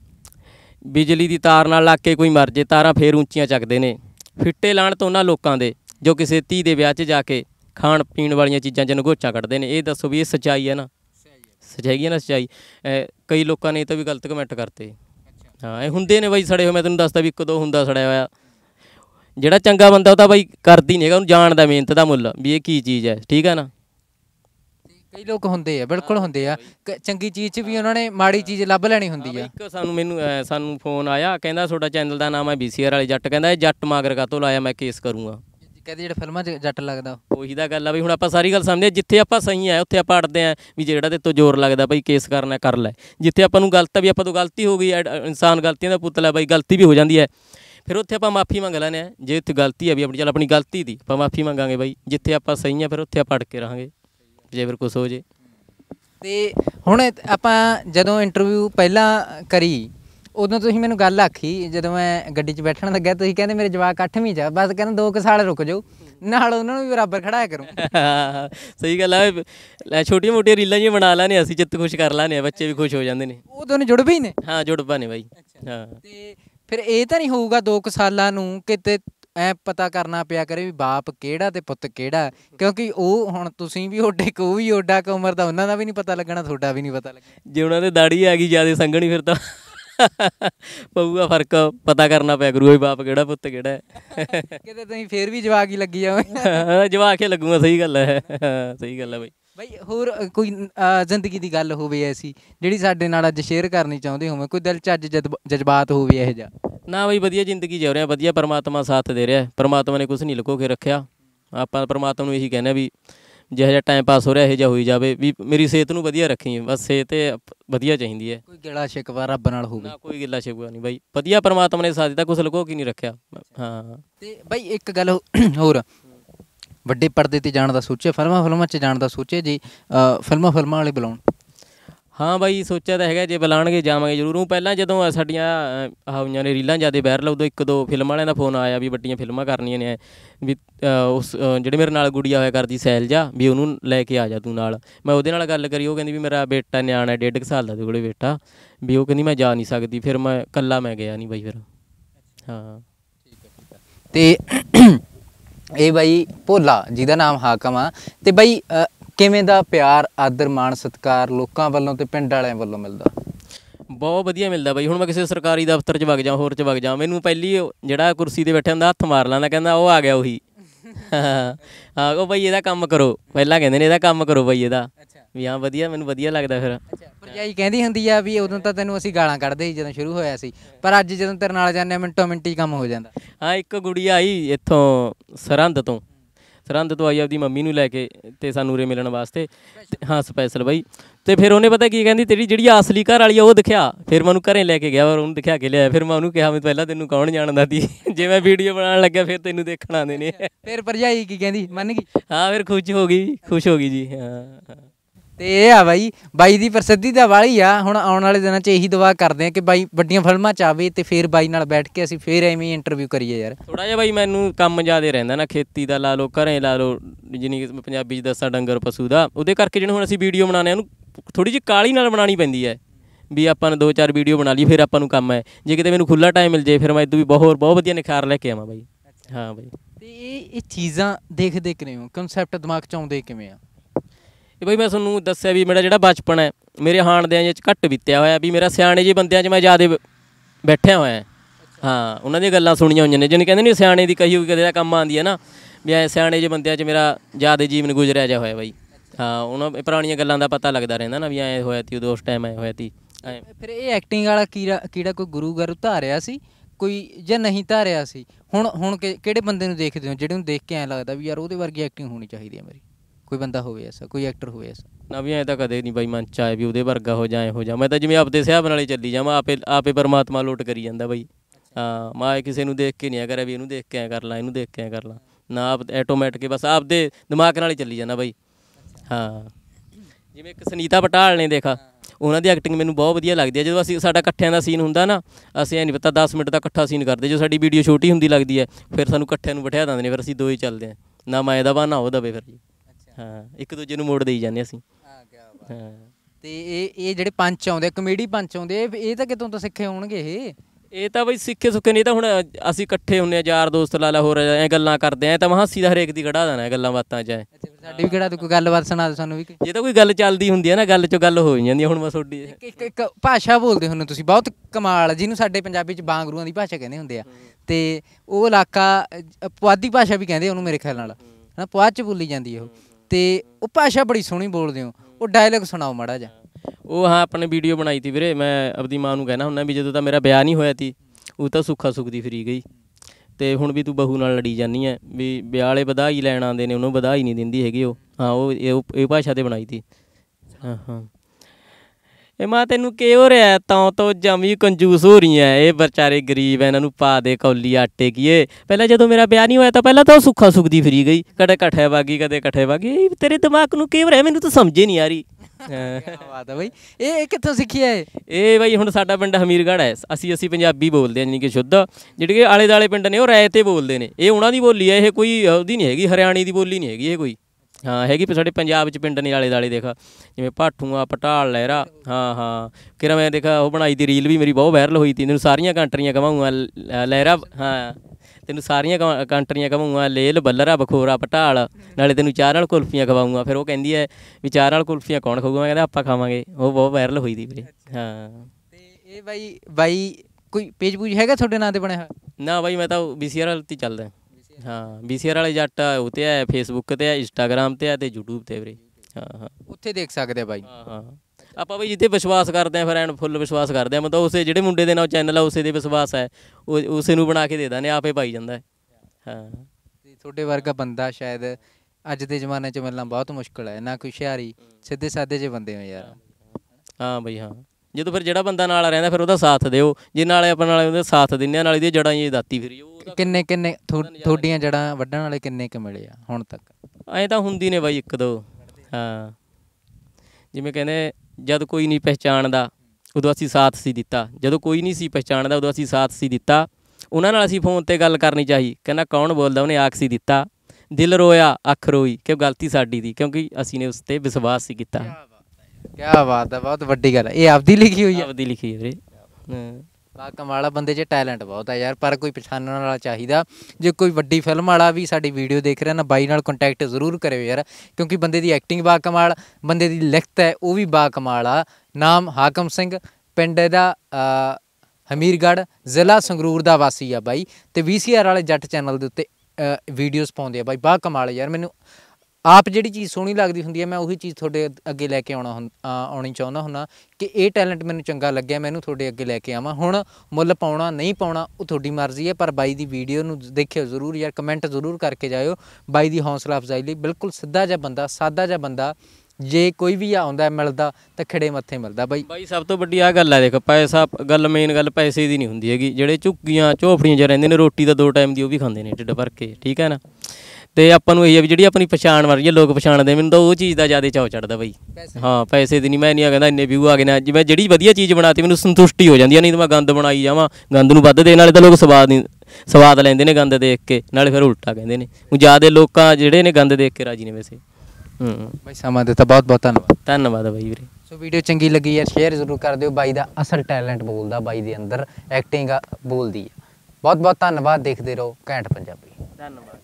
ਬਿਜਲੀ ਦੀ ਤਾਰ ਨਾਲ ਲੱਗ ਕੇ ਕੋਈ ਮਰ ਜੇ, ਤਾਰਾਂ ਫੇਰ ਉੱਚੀਆਂ ਚੱਕਦੇ ਨੇ। ਫਿੱਟੇ ਲਾਣ ਤੋਂ ਉਹਨਾਂ ਲੋਕਾਂ ਦੇ, ਜੋ ਕਿਸੇ ਧੀ ਦੇ ਵਿਆਹ 'ਚ ਜਾ ਕੇ ਖਾਣ ਪੀਣ ਵਾਲੀਆਂ ਚੀਜ਼ਾਂ 'ਚ ਨਗੋਚਾ ਕੱਢਦੇ ਨੇ। ਇਹ ਦੱਸੋ ਵੀ ਇਹ ਸੱਚਾਈ ਹੈ ਨਾ? ਸੱਚਾਈ ਹੈ ਨਾ ਸੱਚਾਈ? ਕਈ ਲੋਕਾਂ ਨੇ ਇਹ ਤਾਂ ਵੀ ਗਲਤ ਕਮੈਂਟ ਕਰਤੇ। ਹਾਂ, ਇਹ ਹੁੰਦੇ ਨੇ ਬਾਈ ਸੜੇ ਹੋਏ, ਮੈਂ ਤੈਨੂੰ ਦੱਸਦਾ ਵੀ ਇੱਕ ਦੋ ਹੁੰਦਾ ਸੜਿਆ ਹੋਇਆ। ਜਿਹੜਾ ਚੰਗਾ ਬੰਦਾ ਉਹ ਤਾਂ ਬਾਈ ਕਰਦੀ ਨਹੀਂ ਹੈਗਾ, ਉਹਨੂੰ ਜਾਣਦਾ ਮਿਹਨਤ ਦਾ ਮੁੱਲ, ਵੀ ਇਹ ਕੀ ਚੀਜ਼ ਹੈ, ਠੀਕ ਹੈ ਨਾ? ਕਈ ਲੋਕ ਹੁੰਦੇ ਆ ਬਿਲਕੁਲ ਹੁੰਦੇ ਆ। ਕ- ਚੰਗੀ ਚੀਜ਼ 'ਚ ਵੀ ਉਹਨਾਂ ਨੇ ਮਾੜੀ ਚੀਜ਼ ਲੱਭ ਲੈਣੀ ਹੁੰਦੀ ਆ। ਇੱਕ ਸਾਨੂੰ ਮੈਨੂੰ ਅਹ, ਸਾਨੂੰ ਫੋਨ ਆਇਆ ਕਹਿੰਦਾ ਤੁਹਾਡਾ ਚੈਨਲ ਦਾ ਨਾਮ ਹੈ ਬੀਸੀਆਰ ਵਾਲੇ ਜੱਟ ਕਹਿੰਦਾ ਇਹ ਜੱਟ ਮਾਗਰ ਕਾਤੋਂ ਲਾਇਆ ਮੈਂ ਕੇਸ ਕਰੂੰਗਾ। ਕਹਿੰਦੇ ਜਿਹੜੇ ਫਿਲਮਾਂ 'ਚ ਜੱਟ ਲੱਗਦਾ। ਉਹੀ ਦਾ ਗੱਲ ਆ ਵੀ ਹੁਣ ਆਪਾਂ ਸਾਰੀ ਗੱਲ ਸਮਝਦੇ ਹਾਂ, ਜਿੱਥੇ ਆਪਾਂ ਸਹੀ ਆ ਉੱਥੇ ਆਪਾਂ ਅੜਦੇ ਆ ਵੀ ਜਿਹੜਾ ਤੇ ਤੋਂ ਜ਼ੋਰ ਲੱਗਦਾ ਬਈ ਕੇਸ ਕਰਨਾ ਕਰ ਲੈ। ਜਿੱਥੇ ਆਪਾਂ ਨੂੰ ਗਲਤ ਆ ਵੀ ਆਪਾਂ ਤੋਂ ਗਲਤੀ ਹੋ ਗਈ ਐ, ਇਨਸਾਨ ਗਲਤੀਆਂ ਦਾ ਪੁੱਤਲਾ ਬਈ ਗਲਤੀ ਵੀ ਹੋ ਜਾਂਦੀ ਹੈ। ਫਿਰ ਉੱਥੇ ਆਪਾਂ ਮਾਫੀ ਮੰਗ ਲੈਂਦੇ ਆ ਜੇ ਉੱਥੇ ਗਲਤੀ ਆ ਵੀ ਆਪਣੀ ਚੱਲ ਆਪਣੀ ਗਲਤੀ ਦੀ ਆਪਾਂ ਮਾਫੀ ਮੰਗਾਂਗੇ ਬਈ। ਜਿੱਥੇ ਆਪਾਂ ਸਹੀ ਆ ਫਿਰ ਉੱਥੇ ਆਪਾਂ ਅੜ ਕੇ ਰਹਾਂਗੇ। ਜੇ ਫਿਰ ਕੁਝ ਹੋ ਜੇ। ਤੇ ਹੁਣ ਆਪਾਂ ਜਦੋਂ ਇੰਟਰਵਿਊ ਪਹਿਲਾਂ ਕਰੀ ਉਦੋਂ ਤੁਸੀਂ ਮੈਨੂੰ ਗੱਲ ਆਖੀ ਜਦੋਂ ਮੈਂ ਗੱਡੀ 'ਚ ਬੈਠਣ ਲੱਗਿਆ ਤੁਸੀਂ ਕਹਿੰਦੇ ਮੇਰੇ ਜਵਾਕ 8ਵੀਂ 'ਚ ਬਸ ਕਹਿੰਦੇ ਦੋ ਕੁ ਸਾਲ ਰੁਕ ਜਾਓ ਨਾਲ ਉਹਨਾਂ ਨੂੰ ਵੀ ਬਰਾਬਰ ਖੜਾਇਆ ਕਰੂੰ। ਸਹੀ ਗੱਲ ਆ ਲੈ ਛੋਟੀਆਂ ਮੋਟੀਆਂ ਰੀਲਾਂ ਜੀ ਬਣਾ ਲਾਨੇ ਅਸੀਂ ਜਿੱਤ ਖੁਸ਼ ਕਰ ਲਾਨੇ ਬੱਚੇ ਵੀ ਖੁਸ਼ ਹੋ ਜਾਂਦੇ ਨੇ। ਉਹ ਦੋਨੇ ਜੁੜ ਵੀ ਨੇ। ਹਾਂ ਜੁੜ ਪਾਨੇ ਬਾਈ। ਹਾਂ। ਤੇ ਫਿਰ ਇਹ ਤਾਂ ਨਹੀਂ ਹੋਊਗਾ ਦੋ ਕੁ ਸਾਲਾਂ ਨੂੰ ਕਿਤੇ ਐ ਪਤਾ ਕਰਨਾ ਪਿਆ ਕਰੇ ਵੀ ਬਾਪ ਕਿਹੜਾ ਤੇ ਪੁੱਤ ਕਿਹੜਾ ਕਿਉਂਕਿ ਉਹ ਹੁਣ ਤੁਸੀਂ ਵੀ ਓਡੇ ਕੋ ਵੀ ਓਡਾ ਕੁ ਉਮਰ ਦਾ ਉਹਨਾਂ ਦਾ ਵੀ ਨਹੀਂ ਪਤਾ ਲੱਗਣਾ ਤੁਹਾਡਾ ਵੀ ਨਹੀਂ ਪਤਾ ਲੱਗਣਾ। ਜੇ ਉਹਨਾਂ ਦੇ ਦਾੜੀ ਆ ਗਈ ਜਿਆਦੇ ਸੰਗਣੀ ਫਿਰ ਤਾਂ ਪਊਗਾ ਫ਼ਰਕ ਪਤਾ ਕਰਨਾ ਪਿਆ ਕਰੂ ਵੀ ਬਾਪ ਕਿਹੜਾ ਪੁੱਤ ਕਿਹੜਾ ਹੈ। ਕਿਤੇ ਤੁਸੀਂ ਫੇਰ ਵੀ ਜਵਾਕ ਹੀ ਲੱਗੀ ਜਾਵੇ ਜਵਾਕ ਹੀ ਲੱਗੂਗਾ ਸਹੀ ਗੱਲ ਹੈ। ਸਹੀ ਗੱਲ ਹੈ ਬਾਈ। ਬਈ ਹੋਰ ਕੋਈ ਜ਼ਿੰਦਗੀ ਦੀ ਗੱਲ ਹੋਵੇ ਐਸੀ ਜਿਹੜੀ ਸਾਡੇ ਨਾਲ ਅੱਜ ਸ਼ੇਅਰ ਕਰਨੀ ਚਾਹੁੰਦੇ ਹੋਵੇ ਕੋਈ ਦਿਲ ਚ ਅੱਜ ਜਜ਼ਬ- ਜਜ਼ਬਾਤ ਹੋਵੇ ਇਹ ਜਿਹਾ। ਨਾ ਬਈ ਵਧੀਆ ਜ਼ਿੰਦਗੀ ਜਿਉ ਰਿਹਾ ਵਧੀਆ ਪਰਮਾਤਮਾ ਸਾਥ ਦੇ ਰਿਹਾ। ਪਰਮਾਤਮਾ ਨੇ ਕੁਝ ਨਹੀਂ ਲੁਕੋ ਕੇ ਰੱਖਿਆ। ਆਪਾਂ ਪਰਮਾਤਮਾ ਨੂੰ ਇਹੀ ਕਹਿੰਦੇ ਆ ਵੀ ਜਿਹੋ ਜਿਹਾ ਟਾਈਮ ਪਾਸ ਹੋ ਰਿਹਾ ਇਹ ਜਿਹਾ ਹੋਈ ਜਾਵੇ। ਵੀ ਮੇਰੀ ਸਿਹਤ ਨੂੰ ਵਧੀਆ ਰੱਖੀ ਬਸ ਸਿਹਤ ਤੇ ਵਧੀਆ ਚਾਹੀਦੀ ਹੈ। ਕੋਈ ਗਿਲਾ ਸ਼ਿਕਵਾ ਰੱਬ ਨਾਲ ਹੋਵੇ। ਨਾ ਕੋਈ ਗਿੱਲਾ ਸ਼ਿਕਵਾ ਨਹੀਂ ਬਾਈ। ਵਧੀਆ ਪਰਮਾਤਮਾ ਨੇ ਸਾਥ ਦਿੱਤਾ ਕੁਝ ਲੁਕੋ ਕੇ ਨਹੀਂ ਰੱਖਿਆ। ਹਾਂ। ਤੇ ਬਈ ਇੱਕ ਗੱਲ ਹੋਰ। ਵੱਡੇ ਪਰਦੇ ਤੇ ਜਾਣ ਦਾ ਸੋਚਿਆ ਫਿਲਮਾਂ ਫਿਲਮਾਂ 'ਚ ਜਾਣ ਦਾ ਸੋਚਿਆ ਜੀ। ਫਿਲਮਾਂ ਫਿਲਮਾਂ ਵਾਲੇ ਬੁਲਾਉਣ। ਹਾਂ ਬਾਈ ਸੋਚਿਆ ਤਾਂ ਹੈਗਾ ਜੇ ਬੁਲਾਣਗੇ ਜਾਵਾਂਗੇ ਜ਼ਰੂਰ। ਉਹ ਪਹਿਲਾਂ ਜਦੋਂ ਸਾਡੀਆਂ ਅ, ਹੋਈਆਂ ਨੇ ਰੀਲਾਂ ਜਿਆਦੇ ਵਾਇਰਲ ਉਦੋਂ ਇੱਕ ਦੋ ਫਿਲਮ ਵਾਲਿਆਂ ਦਾ ਫੋਨ ਆਇਆ ਵੀ ਵੱਡੀਆਂ ਫਿਲਮਾਂ ਕਰਨੀਆਂ ਨੇ ਵੀ ਉਸ ਜਿਹੜੇ ਮੇਰੇ ਨਾਲ ਗੁੜੀਆ ਹੋਇਆ ਕਰਦੀ ਸੈਲਜਾ ਵੀ ਉਹਨੂੰ ਲੈ ਕੇ ਆ ਜਾ ਤੂੰ ਨਾਲ। ਮੈਂ ਉਹਦੇ ਨਾਲ ਗੱਲ ਕਰੀ ਉਹ ਕਹਿੰਦੀ ਵੀ ਮੇਰਾ ਬੇਟਾ ਨਿਆਣਾ ਹੈ, ਡੇਢ ਕੁ ਸਾਲ ਦਾ ਉਹਦੇ ਕੋਲੇ ਬੇਟਾ। ਵੀ ਉਹ ਕਹਿੰਦੀ ਮੈਂ ਜਾ ਨਹੀਂ ਸਕਦੀ ਫਿਰ ਮੈਂ ਕੱਲਾ ਮੈਂ ਗਿਆ ਨਹੀਂ ਬਾਈ ਫਿਰ। ਹਾਂ। ਤੇ ਇਹ ਬਾਈ ਭੋਲਾ ਜਿਹਦਾ ਨਾਮ ਹਾਕਮ ਆ। ਤੇ ਬਾਈ ਕਿਵੇਂ ਦਾ ਪਿਆਰ ਆਦਰ ਮਾਣ ਸਤਿਕਾਰ ਲੋਕਾਂ ਵੱਲੋਂ ਤੇ ਪਿੰਡ ਵਾਲਿਆਂ ਵੱਲੋਂ ਮਿਲਦਾ? ਬਹੁਤ ਵਧੀਆ ਮਿਲਦਾ ਬਾਈ। ਹੁਣ ਮੈਂ ਕਿਸੇ ਸਰਕਾਰੀ ਦਫ਼ਤਰ 'ਚ ਵਗ ਜਾ ਹੋਰ 'ਚ ਵਗ ਜਾ ਮੈਨੂੰ ਪਹਿਲੀ ਜਿਹੜਾ ਕੁਰਸੀ ਤੇ ਬੈਠਾ ਹੁੰਦਾ ਹੱਥ ਮਾਰ ਲੈਂਦਾ ਕਹਿੰਦਾ ਉਹ ਆ ਗਿਆ ਉਹੀ। ਹਾਂ ਉਹ ਬਾਈ ਇਹਦਾ ਕੰਮ ਕਰੋ। ਪਹਿਲਾਂ ਕਹਿੰਦੇ ਨੇ ਇਹਦਾ ਕੰਮ ਕਰੋ ਬਾਈ ਇਹਦਾ। ਵੀ ਹਾਂ ਵਧੀਆ ਮੈਨੂੰ ਵਧੀਆ ਲੱਗਦਾ ਫਿਰ। ਭਰਜਾਈ ਕਹਿੰਦੀ ਹੁੰਦੀ ਆ ਵੀ ਉਦੋਂ ਤਾਂ ਤੈਨੂੰ ਅਸੀਂ ਗਾਲਾਂ ਕੱਢਦੇ ਸੀ ਜਦੋਂ ਸ਼ੁਰੂ ਹੋਇਆ ਸੀ ਪਰ ਅੱਜ ਜਦੋਂ ਤੇਰੇ ਨਾਲ ਜਾਂਦੇ ਮਿੰਟੋ ਮਿੰਟੀ ਕੰਮ ਹੋ ਜਾਂਦਾ। ਹਾਂ ਇੱਕ ਗੁੜੀਆ ਆਈ ਇੱਥੋਂ ਸਰਹੰਦ ਤੋਂ। ਸਰਹੰਦ ਤੋਂ ਆਈ ਆਪਦੀ ਮੰਮੀ ਨੂੰ ਲੈ ਕੇ ਤੇ ਸਾਨੂੰ ਉਰੇ ਮਿਲਣ ਵਾਸਤੇ। ਹਾਂ ਸਪੈਸ਼ਲ ਬਾਈ। ਤੇ ਫਿਰ ਉਹਨੇ ਪਤਾ ਕੀ ਕਹਿੰਦੀ ਤੇਰੀ ਜਿਹੜੀ ਅਸਲੀ ਘਰ ਵਾਲੀ ਆ ਉਹ ਦਿਖਿਆ। ਫਿਰ ਮੈਂ ਉਹਨੂੰ ਘਰੇ ਲੈ ਕੇ ਗਿਆ ਔਰ ਉਹਨੂੰ ਦਿਖਾ ਕੇ ਲਿਆਇਆ। ਫਿਰ ਮੈਂ ਉਹਨੂੰ ਕਿਹਾ ਮੈਂ ਪਹਿਲਾਂ ਤੈਨੂੰ ਕੌਣ ਜਾਣਦਾ ਸੀ? ਜੇ ਮੈਂ ਵੀਡੀਓ ਬਣਾਉਣ ਲੱਗਿਆ ਫਿਰ ਤੈਨੂੰ ਦੇਖਣ ਆਉਂਦੇ ਨੇ। ਫਿਰ ਭਰਜਾਈ ਕੀ ਕਹਿੰਦੀ? ਮੰਨ ਗਈ? ਹਾਂ ਫਿਰ ਖੁਸ਼ ਹੋ ਗਈ ਖੁਸ਼ ਹੋ ਗਈ ਜੀ। ਹਾਂ। ਤੇ ਇਹ ਆ ਬਾਈ ਬਾਈ ਦੀ ਪ੍ਰਸਿੱਧੀ ਤਾਂ ਵਾਲੀ ਆ। ਹੁਣ ਆਉਣ ਵਾਲੇ ਦਿਨਾਂ 'ਚ ਇਹੀ ਦੁਆ ਕਰਦੇ ਆ ਕਿ ਬਾਈ ਵੱਡੀਆਂ ਫਿਲਮਾਂ 'ਚ ਆਵੇ ਤੇ ਫਿਰ ਬਾਈ ਨਾਲ ਬੈਠ ਕੇ ਅਸੀਂ ਫਿਰ ਐਵੇਂ ਇੰਟਰਵਿਊ ਕਰੀਏ ਯਾਰ। ਥੋੜਾ ਜਿਹਾ ਬਾਈ ਮੈਨੂੰ ਕੰਮ ਜ਼ਿਆਦੇ ਰਹਿੰਦਾ ਨਾ ਖੇਤੀ ਦਾ ਲਾ ਲਓ ਘਰੇ ਲਾ ਲਓ ਜਿਨੀ ਪੰਜਾਬੀ ਚ ਦੱਸਾਂ ਡੰਗਰ ਪਸ਼ੂ ਦਾ ਉਹਦੇ ਕਰਕੇ ਜਿਹਨੂੰ ਹੁਣ ਅਸੀਂ ਵੀਡੀਓ ਬਣਾਉਂਦੇ ਆ ਉਹਨੂੰ ਥੋੜੀ ਜਿਹੀ ਕਾਲੀ ਨਾਲ ਬਣਾਉਣੀ ਪੈਂਦੀ ਹੈ। ਵੀ ਆਪਾਂ ਨੇ ਦੋ ਚਾਰ ਵੀਡੀਓ ਬਣਾ ਲਈ ਫਿਰ ਆਪਾਂ ਨੂੰ ਕੰਮ ਹੈ। ਜੇ ਕਿਤੇ ਮੈਨੂੰ ਖੁੱਲਾ ਟਾਈਮ ਮਿਲ ਜੇ ਫਿਰ ਮੈਂ ਇਦੋਂ ਵੀ ਬਹੁਤ ਬਹੁਤ ਵਧੀਆ ਨਿਖਾਰ ਲੈ ਕੇ ਆਵਾਂ ਬਾਈ। ਹਾਂ ਬਾਈ। ਤੇ ਇਹ ਇਹ ਚੀਜ਼ਾਂ ਦੇਖਦੇ ਕਿਵੇਂ ਹੋ? ਕਨਸੈਪਟ ਦਿਮਾਗ 'ਚ ਆਉਂਦੇ ਕਿਵੇਂ ਆ? ਇਹ ਬਈ ਮੈਂ ਤੁਹਾਨੂੰ ਦੱਸਿਆ ਵੀ ਮੇਰਾ ਜਿਹੜਾ ਬਚਪਨ ਹੈ, ਮੇਰੇ ਹਾਣਦਿਆਂ ਚ ਘੱਟ ਬੀਤਿਆ ਹੋਇਆ ਵੀ ਮੇਰਾ ਸਿਆਣੇ ਜਿਹੇ ਬੰਦਿਆਂ 'ਚ ਮੈਂ ਜ਼ਿਆਦਾ ਬੈਠਿਆ ਹੋਇਆ। ਹਾਂ, ਉਹਨਾਂ ਦੀਆਂ ਗੱਲਾਂ ਸੁਣੀਆਂ ਹੋਈਆਂ ਨੇ, ਜਿਹਨੇ ਕਹਿੰਦੇ ਨੇ ਸਿਆਣੇ ਦੀ ਕਹੀ ਹੋਈ ਕਦੇ ਦਾ ਕੰਮ ਆਉਂਦੀ ਹੈ ਨਾ, ਵੀ ਐ ਸਿਆਣੇ ਜਿਹੇ ਬੰਦਿਆਂ 'ਚ ਮੇਰਾ ਜ਼ਿਆਦਾ ਜੀਵਨ ਗੁਜ਼ਰਿਆ ਜਾ ਹੋਇਆ ਬਾਈ। ਹਾਂ, ਉਹਨਾਂ ਪੁਰਾਣੀਆਂ ਗੱਲਾਂ ਦਾ ਪਤਾ ਲੱਗਦਾ ਰਹਿੰਦਾ ਨਾ ਵੀ ਐ ਹੋਇਆ ਤੀ, ਉਦੋਂ ਉਸ ਟਾਈਮ ਐ ਹੋਇਆ ਤੀ ਫਿਰ ਇਹ ਐਕਟਿੰਗ ਵਾਲਾ ਕੀੜਾ ਕੀੜਾ ਕੋਈ ਗੁਰੂ ਘਰ ਧਾਰਿਆ ਸੀ? ਕੋਈ ਜਾਂ ਨਹੀਂ ਧਾਰਿਆ ਸੀ? ਹੁਣ ਹੁਣ ਕਿਹੜੇ ਬੰਦੇ ਨੂੰ ਦੇਖਦੇ ਹੋ, ਜਿਹੜੇ ਨੂੰ ਦੇਖ ਕੇ ਐਂ ਲੱਗਦਾ ਵੀ ਯਾਰ ਉਹਦੇ ਵਰਗੀ ਐਕਟਿੰਗ ਹੋਣੀ ਚਾਹੀਦੀ ਹੈ ਮੇਰੀ? ਕੋਈ ਬੰਦਾ ਹੋਵੇ ਐਸਾ ਕੋਈ ਐਕਟਰ ਹੋਵੇ ਐਸਾ। ਨਾ ਵੀ ਐ ਤਾਂ ਕਦੇ ਨਹੀਂ ਬਾਈ ਮਨ ਚ ਆਏ ਵੀ ਉਹਦੇ ਵਰਗਾ ਹੋ ਜਾਏ ਹੋ ਜਾ। ਮੈਂ ਤਾਂ ਜਿਵੇਂ ਆਪਦੇ ਹਿਸਾਬ ਨਾਲ ਹੀ ਚੱਲੀ ਜਾਵਾਂ ਆਪੇ ਆਪੇ ਪਰਮਾਤਮਾ ਲੋਟ ਕਰੀ ਜਾਂਦਾ ਬਾਈ। ਹਾਂ ਮੈਂ ਕਿਸੇ ਨੂੰ ਦੇਖ ਕੇ ਨਹੀਂ ਆ ਕਰਿਆ ਵੀ ਇਹਨੂੰ ਦੇਖ ਕੇ ਐ ਕਰ ਲਾਂ ਇਹਨੂੰ ਦੇਖ ਕੇ ਐ ਕਰ ਲਾਂ। ਨਾ ਆਪ ਆਟੋਮੈਟਿਕ ਬਸ ਆਪਦੇ ਦਿਮਾਗ ਨਾਲ ਹੀ ਚੱਲੀ ਜਾਂਦਾ ਬਾਈ। ਹਾਂ। ਜਿਵੇਂ ਇੱਕ ਸੁਨੀਤਾ ਪਟਾਲ ਨੇ ਦੇਖਾ ਉਹਨਾਂ ਦੀ ਐਕਟਿੰਗ ਮੈਨੂੰ ਬਹੁਤ ਵਧੀਆ ਲੱਗਦੀ ਹੈ। ਜਦੋਂ ਅਸੀਂ ਸਾਡਾ ਇਕੱਠਿਆਂ ਦਾ ਸੀਨ ਹੁੰਦਾ ਨਾ ਅਸੀਂ ਐ ਨਹੀਂ ਪਤਾ 10 ਮਿੰਟ ਦਾ ਇਕੱਠਾ ਸੀਨ ਕਰਦੇ। ਜੋ ਸਾਡੀ ਵੀਡੀਓ ਛੋਟੀ ਹੁੰਦੀ ਲੱਗਦੀ ਹੈ ਫਿਰ ਸਾਨੂੰ ਇਕੱਠਿਆਂ ਨੂੰ ਬਿਠਾ ਦਿੰਦੇ ਨੇ ਫਿਰ ਅਸੀਂ ਦੋ ਹੀ ਚੱਲਦੇ ਹਾਂ। ਨਾ ਮੈਂ ਦਾ ਬਹਾਨਾ ਉਹ ਦਵੇ ਫਿਰ ਜੀ। ਹਾਂ ਇੱਕ ਦੂਜੇ ਨੂੰ ਮੋੜ ਦੇਈ ਜਾਂਦੇ ਅਸੀਂ। ਹਾਂ ਕੀ ਹਾਂ। ਤੇ ਇਹ ਇਹ ਜਿਹੜੇ ਪੰਚ ਆਉਂਦੇ ਕਮੇਡੀ ਪੰਚ ਆਉਂਦੇ ਇਹ ਇਹ ਤਾਂ ਕਿਤੋਂ ਤੋਂ ਸਿੱਖੇ ਹੋਣਗੇ ਇਹ? ਇਹ ਤਾਂ ਬਈ ਸਿੱਖੇ ਸੁੱਖੇ ਨਹੀਂ ਤਾਂ ਹੁਣ ਅਸੀਂ ਇਕੱਠੇ ਹੁੰਨੇ ਆ ਯਾਰ ਦੋਸਤ ਲਾਲਾ ਹੋਰ ਐ ਗੱਲਾਂ ਕਰਦੇ ਆ ਤਾਂ ਮੈਂ ਹਾਸੀ ਦਾ ਹਰੇਕ ਦੀ ਕਢਾ ਦੇਣਾ ਗੱਲਾਂ ਬਾਤਾਂ ਚ ਸਾਡੀ ਵੀ ਕਿਹੜਾ ਕੋਈ ਗੱਲਬਾਤ ਸੁਣਾ ਦੇ ਸਾਨੂੰ ਵੀ। ਜੇ ਤਾਂ ਕੋਈ ਗੱਲ ਚੱਲਦੀ ਹੁੰਦੀ ਹੈ ਨਾ ਗੱਲ ਚੋਂ ਗੱਲ ਹੋ ਜਾਂਦੀ ਹੁਣ ਮੈਂ ਤੁਹਾਡੀ ਇੱਕ ਇੱਕ ਇੱਕ ਭਾਸ਼ਾ ਬੋਲਦੇ ਹੁੰਦੇ ਤੁਸੀਂ ਬਹੁਤ ਕਮਾਲ ਜਿਹਨੂੰ ਸਾਡੇ ਪੰਜਾਬੀ ਚ ਬਾਂਗਰੂਆਂ ਦੀ ਭਾਸ਼ਾ ਕਹਿੰਦੇ ਹੁੰਦੇ ਆ। ਤੇ ਉਹ ਇਲਾਕਾ ਪੁਆਧੀ ਭਾਸ਼ਾ ਵੀ ਕਹਿੰਦੇ ਆ ਉਹਨੂੰ ਮੇਰੇ ਖਿਆਲ ਨਾਲ। ਹਨਾ ਪੁਆਧ ਚ ਬੋਲੀ ਜਾਂਦੀ ਹੈ ਉਹ। ਤੇ ਉਹ ਭਾਸ਼ਾ ਬੜੀ ਸੋਹਣੀ ਬੋਲਦੇ ਹੋ। ਉਹ ਡਾਇਲੌਗ ਸੁਣਾਓ ਮਾੜਾ ਜਿਹਾ। ਉਹ ਹਾਂ, ਆਪਣੇ ਵੀਡੀਓ ਬਣਾਈ ਤੀ ਵੀਰੇ। ਮੈਂ ਆਪਦੀ ਮਾਂ ਨੂੰ ਕਹਿਣਾ ਹੁੰਦਾ ਵੀ ਜਦੋਂ ਤਾਂ ਮੇਰਾ ਵਿਆਹ ਨਹੀਂ ਹੋਇਆ ਤੀ ਉਹ ਤਾਂ ਸੁੱਖਾ ਸੁਖਦੀ ਫਰੀ ਗਈ। ਤੇ ਹੁਣ ਵੀ ਤੂੰ ਬਹੂ ਨਾਲ ਲੜੀ ਜਾਨੀ ਐ, ਵੀ ਵਿਆਹ ਵਾਲੇ ਵਧਾਈ ਲੈਣ ਆਉਂਦੇ ਨੇ, ਉਹਨੂੰ ਵਧਾਈ ਨਹੀਂ ਦਿੰਦੀ ਹੈਗੀ ਉਹ। ਹਾਂ ਉਹ- ਇਹ ਭਾਸ਼ਾ ਤੇ ਬਣਾਈ ਤੀ। ਹਾਂ ਹਾਂ। ਇਹ ਮਾਂ ਤੈਨੂੰ ਕੀ ਹੋ ਰਿਹਾ? ਤਾਂ ਤੋਂ ਜਮੀ ਕੰਜੂਸ ਹੋ ਰਹੀ ਐ। ਇਹ ਵਿਚਾਰੇ ਗਰੀਬ ਐ ਇਹਨਾਂ ਨੂੰ ਪਾ ਦੇ ਕੌਲੀ ਆਟੇ ਕੀਏ। ਪਹਿਲਾਂ ਜਦੋਂ ਮੇਰਾ ਵਿਆਹ ਨਹੀਂ ਹੋਇਆ ਤਾਂ ਪਹਿਲਾਂ ਤਾਂ ਉਹ ਸੁੱਖਾ ਸੁਖਦੀ ਫਰੀ ਗਈ। ਕਦੇ ਇਕੱਠੇ ਵਾਗੀ ਕਦੇ ਇਕੱਠੇ ਵਾਗੀ। ਇਹ ਤੇਰੇ ਦਿਮਾਗ ਨੂੰ ਕੀ ਹੋ ਰਿਹਾ? ਮੈਨੂੰ ਤਾਂ ਸਮਝੇ ਨਹੀਂ ਆ ਰਹੀ। ਹਾਂ। ਕੀ ਬਾਤ ਹੈ ਬਈ। ਇਹ ਇਹ ਕਿੱਥੋਂ ਸਿੱਖਿਆ ਇਹ? ਇਹ ਬਈ ਹੁਣ ਸਾਡਾ ਪਿੰਡ ਹਮੀਰਗੜ੍ਹ ਹੈ ਅਸੀਂ ਅਸੀਂ ਪੰਜਾਬੀ ਬੋਲਦੇ ਹਾਂ ਜਾਨੀ ਕਿ ਸ਼ੁੱਧ। ਜਿਹੜੇ ਕਿ ਆਲੇ ਦਾਲੇ ਪਿੰਡ ਨੇ ਉਹ ਰਾਏ ਤੇ ਬੋਲਦੇ ਨੇ। ਇਹ ਉਹਨਾਂ ਦੀ ਬੋਲੀ ਹੈ ਇਹ ਕੋਈ ਉਹਦੀ ਨਹੀਂ ਹੈਗੀ ਹਰਿਆਣੇ ਦੀ ਬੋਲੀ ਨਹੀਂ ਹੈਗੀ ਇਹ ਕੋਈ। ਹਾਂ ਹੈਗੀ ਸਾਡੇ ਪੰਜਾਬ ਚ ਪਿੰਡ ਨੇ ਆਲੇ ਦਾਲੇ ਦੇਖ ਜਿਵੇਂ ਭਾਠੂਆ ਪਟਾਲ ਲਹਿਰਾ ਹਾਂ ਹਾਂ। ਕਿਰਾ ਮੈਂ ਦੇਖਾ ਉਹ ਬਣਾਈ ਦੀ ਰੀਲ ਵੀ ਮੇਰੀ ਬਹੁਤ ਵਾਇਰਲ ਹੋਈ ਤੀ ਤੈਨੂੰ ਸਾਰੀਆਂ ਕੰਟਰੀਆਂ ਕਵਾਉਂਗਾ ਲਹਿਰਾ ਹਾਂ। ਤੈਨੂੰ ਸਾਰੀਆਂ ਕੰਟਰੀਆਂ ਕਵਾਉਂਗਾ ਲੇਲ ਬੱਲਰਾ ਬਖੋਰਾ ਪਟਾਲ ਨਾਲੇ ਤੈਨੂੰ ਚਾਹ ਨਾਲ ਕੁਲਫੀਆਂ ਖਵਾਉਂਗਾ। ਫਿਰ ਉਹ ਕਹਿੰਦੀ ਹੈ ਵੀ ਚਾਹ ਨਾਲ ਕੁਲਫੀਆਂ ਕੌਣ ਖਾਊਗਾ? ਮੈਂ ਕਹਿੰਦਾ ਆਪਾਂ ਖਾਵਾਂਗੇ। ਉਹ ਬਹੁਤ ਵਾਇਰਲ ਹੋਈ ਦੀ ਵੀਰੇ। ਹਾਂ। ਤੇ ਇਹ ਬਾਈ ਬਾਈ ਕੋਈ ਪੇਜ ਪੂਜ ਹੈਗਾ ਤੁਹਾਡੇ ਨਾਂ ਤੇ ਬਣਿਆ ਹੋਇਆ? ਨਾ ਬਾਈ ਮੈਂ ਤਾਂ ਬੀਸੀਆਰ ਤੇ ਚੱਲਦਾ। ਹਾਂ ਬੀਸੀਆਰ ਵਾਲੇ ਜੱਟ ਉਹ ਤੇ ਹੈ ਫੇਸਬੁੱਕ ਤੇ ਹੈ ਇੰਸਟਾਗ੍ਰam ਤੇ ਹੈ ਤੇ YouTube ਤੇ ਵੀਰੇ। ਹਾਂ ਹਾਂ। ਉੱਥੇ ਦੇਖ ਸਕਦੇ ਆ ਬਾਈ। ਹਾਂ ਹਾਂ। ਆਪਾਂ ਬਈ ਜਿੱਤੇ ਵਿਸ਼ਵਾਸ ਕਰਦੇ ਆ ਫਿਰ ਐਨ ਫੁੱਲ ਵਿਸ਼ਵਾਸ ਕਰਦੇ ਆ ਮਤਲਬ ਉਸੇ ਜਿਹੜੇ ਮੁੰਡੇ ਦੇ ਨਾਲ ਚੈਨਲ ਆ ਉਸੇ ਦੇ ਵਿਸ਼ਵਾਸ ਹੈ। ਉਸੇ ਨੂੰ ਬਣਾ ਕੇ ਦੇ ਦਾਨੇ ਆਪੇ ਪਾਈ ਜਾਂਦਾ ਹੈ। ਤੇ ਤੁਹਾਡੇ ਵਰਗਾ ਬੰਦਾ ਸ਼ਾਇਦ ਅੱਜ ਦੇ ਜ਼ਮਾਨੇ 'ਚ ਮਿਲਣਾ ਬਹੁਤ ਮੁਸ਼ਕਲ ਹੈ ਨਾ ਕੋਈ ਹੁਸ਼ਿਆਰੀ ਸਿੱਧੇ ਸਾਦੇ ਜਿਹੇ ਬੰਦੇ ਹੋ ਯਾਰ। ਹਾਂ ਬਈ ਹਾਂ। ਜਦੋਂ ਫਿਰ ਜਿਹੜਾ ਬੰਦਾ ਨਾਲ ਰਹਿੰਦਾ ਫਿਰ ਉਹਦਾ ਸਾਥ ਦਿਓ। ਜੇ ਨਾਲੇ ਆਪਾਂ ਨਾਲ ਉਹਦਾ ਸਾਥ ਦਿੰਦੇ ਆ ਨਾਲੇ ਦੀ ਜੜਾਂ ਹੀ ਦਾਤੀ ਫਿਰ ਉਹ ਕਿੰਨੇ ਕਿੰਨੇ ਤੁਹਾਡੀਆਂ ਜੜਾਂ ਵੱਢਣ ਵਾਲੇ ਕਿੰਨੇ ਕੁ ਮਿਲੇ ਆ ਹੁਣ ਤੱਕ? ਐਂ ਤਾਂ ਹੁੰਦੀ ਨੇ ਬਾਈ ਇੱਕ ਦੋ ਹਾਂ। ਜਿਵੇਂ ਕਹਿੰਦੇ ਜਦ ਕੋਈ ਨਹੀਂ ਪਹਿਚਾਣਦਾ ਉਦੋਂ ਅਸੀਂ ਸਾਥ ਸੀ ਦਿੱਤਾ। ਜਦੋਂ ਕੋਈ ਨਹੀਂ ਸੀ ਪਹਿਚਾਣਦਾ ਉਦੋਂ ਅਸੀਂ ਸਾਥ ਸੀ ਦਿੱਤਾ। ਉਹਨਾਂ ਨਾਲ ਅਸੀਂ ਫੋਨ ਤੇ ਗੱਲ ਕਰਨੀ ਚਾਹੀ। ਕਹਿੰਦਾ ਕੌਣ ਬੋਲਦਾ? ਉਹਨੇ ਆਖ ਸੀ ਦਿੱਤਾ। ਦਿਲ ਰੋਇਆ ਅੱਖ ਰੋਈ ਕਿ ਗਲਤੀ ਸਾਡੀ ਦੀ ਕਿਉਂਕਿ ਅਸੀਂ ਨੇ ਉਸ ਤੇ ਵਿਸ਼ਵਾਸ ਸੀ ਕੀਤਾ। ਕੀ ਬਾਤ ਹੈ ਬਹੁਤ ਵੱਡੀ ਗੱਲ ਹੈ। ਇਹ ਆਪਦੀ ਲਿਖੀ ਹੋਈ ਹੈ। ਆਪਦੀ ਲਿਖੀ ਹੈ ਵੀਰੇ। ਹਾਂ। ਬਾ ਕਮਾਲਾ ਬੰਦੇ 'ਚ ਟੈਲੈਂਟ ਬਹੁਤ ਹੈ ਯਾਰ ਪਰ ਕੋਈ ਪਛਾਣਨ ਵਾਲਾ ਚਾਹੀਦਾ। ਜੇ ਕੋਈ ਵੱਡੀ ਫਿਲਮ ਵਾਲਾ ਵੀ ਸਾਡੀ ਵੀਡੀਓ ਦੇਖ ਰਿਹਾ ਨਾ ਬਾਈ ਨਾਲ ਕੰਟੈਕਟ ਜ਼ਰੂਰ ਕਰਿਓ ਯਾਰ। ਕਿਉਂਕਿ ਬੰਦੇ ਦੀ ਐਕਟਿੰਗ ਬਾ ਕਮਾਲ ਬੰਦੇ ਦੀ ਲਿਖਤ ਹੈ ਉਹ ਵੀ ਬਾ ਕਮਾਲ ਆ। ਨਾਮ ਹਾਕਮ ਸਿੰਘ ਪਿੰਡ ਦਾ ਹਮੀਰਗੜ੍ਹ ਜ਼ਿਲ੍ਹਾ ਸੰਗਰੂਰ ਦਾ ਵਾਸੀ ਆ ਬਾਈ। ਤੇ VCR ਵਾਲੇ ਜੱਟ ਚੈਨਲ ਦੇ ਉੱਤੇ ਵੀਡੀਓਜ਼ ਪਾਉਂਦੇ ਆ ਬਾਈ। ਬਾ ਕਮਾਲ ਯਾਰ ਮੈਨੂੰ ਆਪ ਜਿਹੜੀ ਚੀਜ਼ ਸੋਹਣੀ ਲੱਗਦੀ ਹੁੰਦੀ ਹੈ, ਮੈਂ ਉਹੀ ਚੀਜ਼ ਤੁਹਾਡੇ ਅੱਗੇ ਲੈ ਕੇ ਆਉਣਾ ਹੁੰ- ਆਉਣੀ ਚਾਹੁੰਦਾ ਹੁੰਨਾ ਕਿ ਇਹ ਟੈਲੈਂਟ ਮੈਨੂੰ ਚੰਗਾ ਲੱਗਿਆ ਮੈਨੂੰ ਤੁਹਾਡੇ ਅੱਗੇ ਲੈ ਕੇ ਆਵਾਂ। ਹੁਣ ਮੁੱਲ ਪਾਉਣਾ, ਨਹੀਂ ਪਾਉਣਾ, ਉਹ ਤੁਹਾਡੀ ਮਰਜ਼ੀ ਹੈ, ਪਰ ਬਾਈ ਦੀ ਵੀਡੀਓ ਨੂੰ ਦੇਖਿਓ ਜ਼ਰੂਰ ਯਾਰ ਕਮੈਂਟ ਜ਼ਰੂਰ ਕਰਕੇ ਜਾਇਓ। ਬਾਈ ਦੀ ਹੌਸਲਾ ਅਫਜ਼ਾਈ ਲਈ ਬਿਲਕੁਲ ਸਿੱਧਾ ਜਿਹਾ ਬੰਦਾ, ਸਾਦਾ ਜਿਹਾ ਬੰਦਾ, ਜੇ ਕੋਈ ਵੀ ਆਉਂਦਾ ਮਿਲਦਾ, ਤਾਂ ਖੜੇ ਮੱਥੇ ਮਿਲਦਾ ਬਾਈ। ਬਾਈ, ਸਭ ਤੋਂ ਵੱਡੀ ਆ ਗੱਲ ਹੈ, ਦੇਖ, ਪੈਸਾ, ਗੱਲ ਮੇਨ ਗੱਲ ਪੈਸੇ ਦੀ ਨਹੀਂ ਹੁੰਦੀ ਹੈਗੀ। ਜਿਹੜੇ ਝੁੱਗੀਆਂ, ਝੋਪੜੀਆਂ 'ਚ ਰਹਿੰਦੇ ਨੇ, ਰੋਟੀ ਤਾਂ ਦੋ ਟਾਈਮ ਦੀ ਉਹ ਵੀ ਖਾਂਦੇ ਨੇ, ਢਿੱਡ ਭਰ ਕੇ, ਠੀਕ ਹੈ ਨਾ? ਤੇ ਆਪਾਂ ਨੂੰ ਇਹ ਹੈ ਵੀ ਜਿਹੜੀ ਆਪਣੀ ਪਛਾਣ ਰਹੀ ਹੈ ਲੋਕ ਪਛਾਣਦੇ ਮੈਨੂੰ ਤਾਂ ਉਹ ਚੀਜ਼ ਦਾ ਜ਼ਿਆਦਾ ਚਾਅ ਚੜਦਾ ਬਾਈ। ਹਾਂ ਪੈਸੇ ਦੀ ਨਹੀਂ ਮੈਂ ਨਹੀਂ ਕਹਿੰਦਾ ਇੰਨੇ ਵਿਊ ਆ ਗਏ ਨੇ ਜਿਵੇਂ ਜਿਹੜੀ ਵਧੀਆ ਚੀਜ਼ ਬਣਾਤੀ ਮੈਨੂੰ ਸੰਤੁਸ਼ਟੀ ਹੋ ਜਾਂਦੀ ਹੈ ਨਹੀਂ ਤਾਂ ਮੈਂ ਗੰਦ ਬਣਾਈ ਜਾਵਾਂ ਗੰਦ ਨੂੰ ਵੱਧ ਦੇਣ ਵਾਲੇ ਤਾਂ ਲੋਕ ਸਵਾਦ ਨਹੀਂ ਸਵਾਦ ਲੈਂਦੇ ਨੇ ਗੰਦ ਦੇਖ ਕੇ ਨਾਲੇ ਫਿਰ ਉਲਟਾ ਕਹਿੰਦੇ ਨੇ। ਉਹ ਜ਼ਿਆਦਾ ਲੋਕਾਂ ਜਿਹੜੇ ਨੇ ਗੰਦ ਦੇਖ ਕੇ ਰਾਜੀ ਨੇ ਵੈਸੇ। ਹੂੰ। ਬਾਈ ਸਮਾਂ ਦਿੱਤਾ ਬਹੁਤ ਬਹੁਤ ਧੰਨਵਾਦ ਧੰਨਵਾਦ ਬਾਈ ਵੀਰੇ। ਸੋ ਵੀਡੀਓ ਚੰਗੀ ਲੱਗੀ ਯਾਰ ਸ਼ੇਅਰ ਜ਼ਰੂਰ ਕਰ ਦਿਓ ਬਾਈ ਦਾ ਅਸਲ ਟੈਲੈਂਟ ਬੋਲਦਾ ਬਾਈ ਦੇ ਅੰਦਰ ਐਕਟਿੰਗ ਬੋਲਦੀ ਹੈ ਬਹੁਤ ਬਹੁਤ ਧੰਨਵਾਦ ਦੇਖਦੇ ਰਹੋ ਘੈਂਟ ਪੰਜਾਬੀ। ਧੰਨਵਾਦ।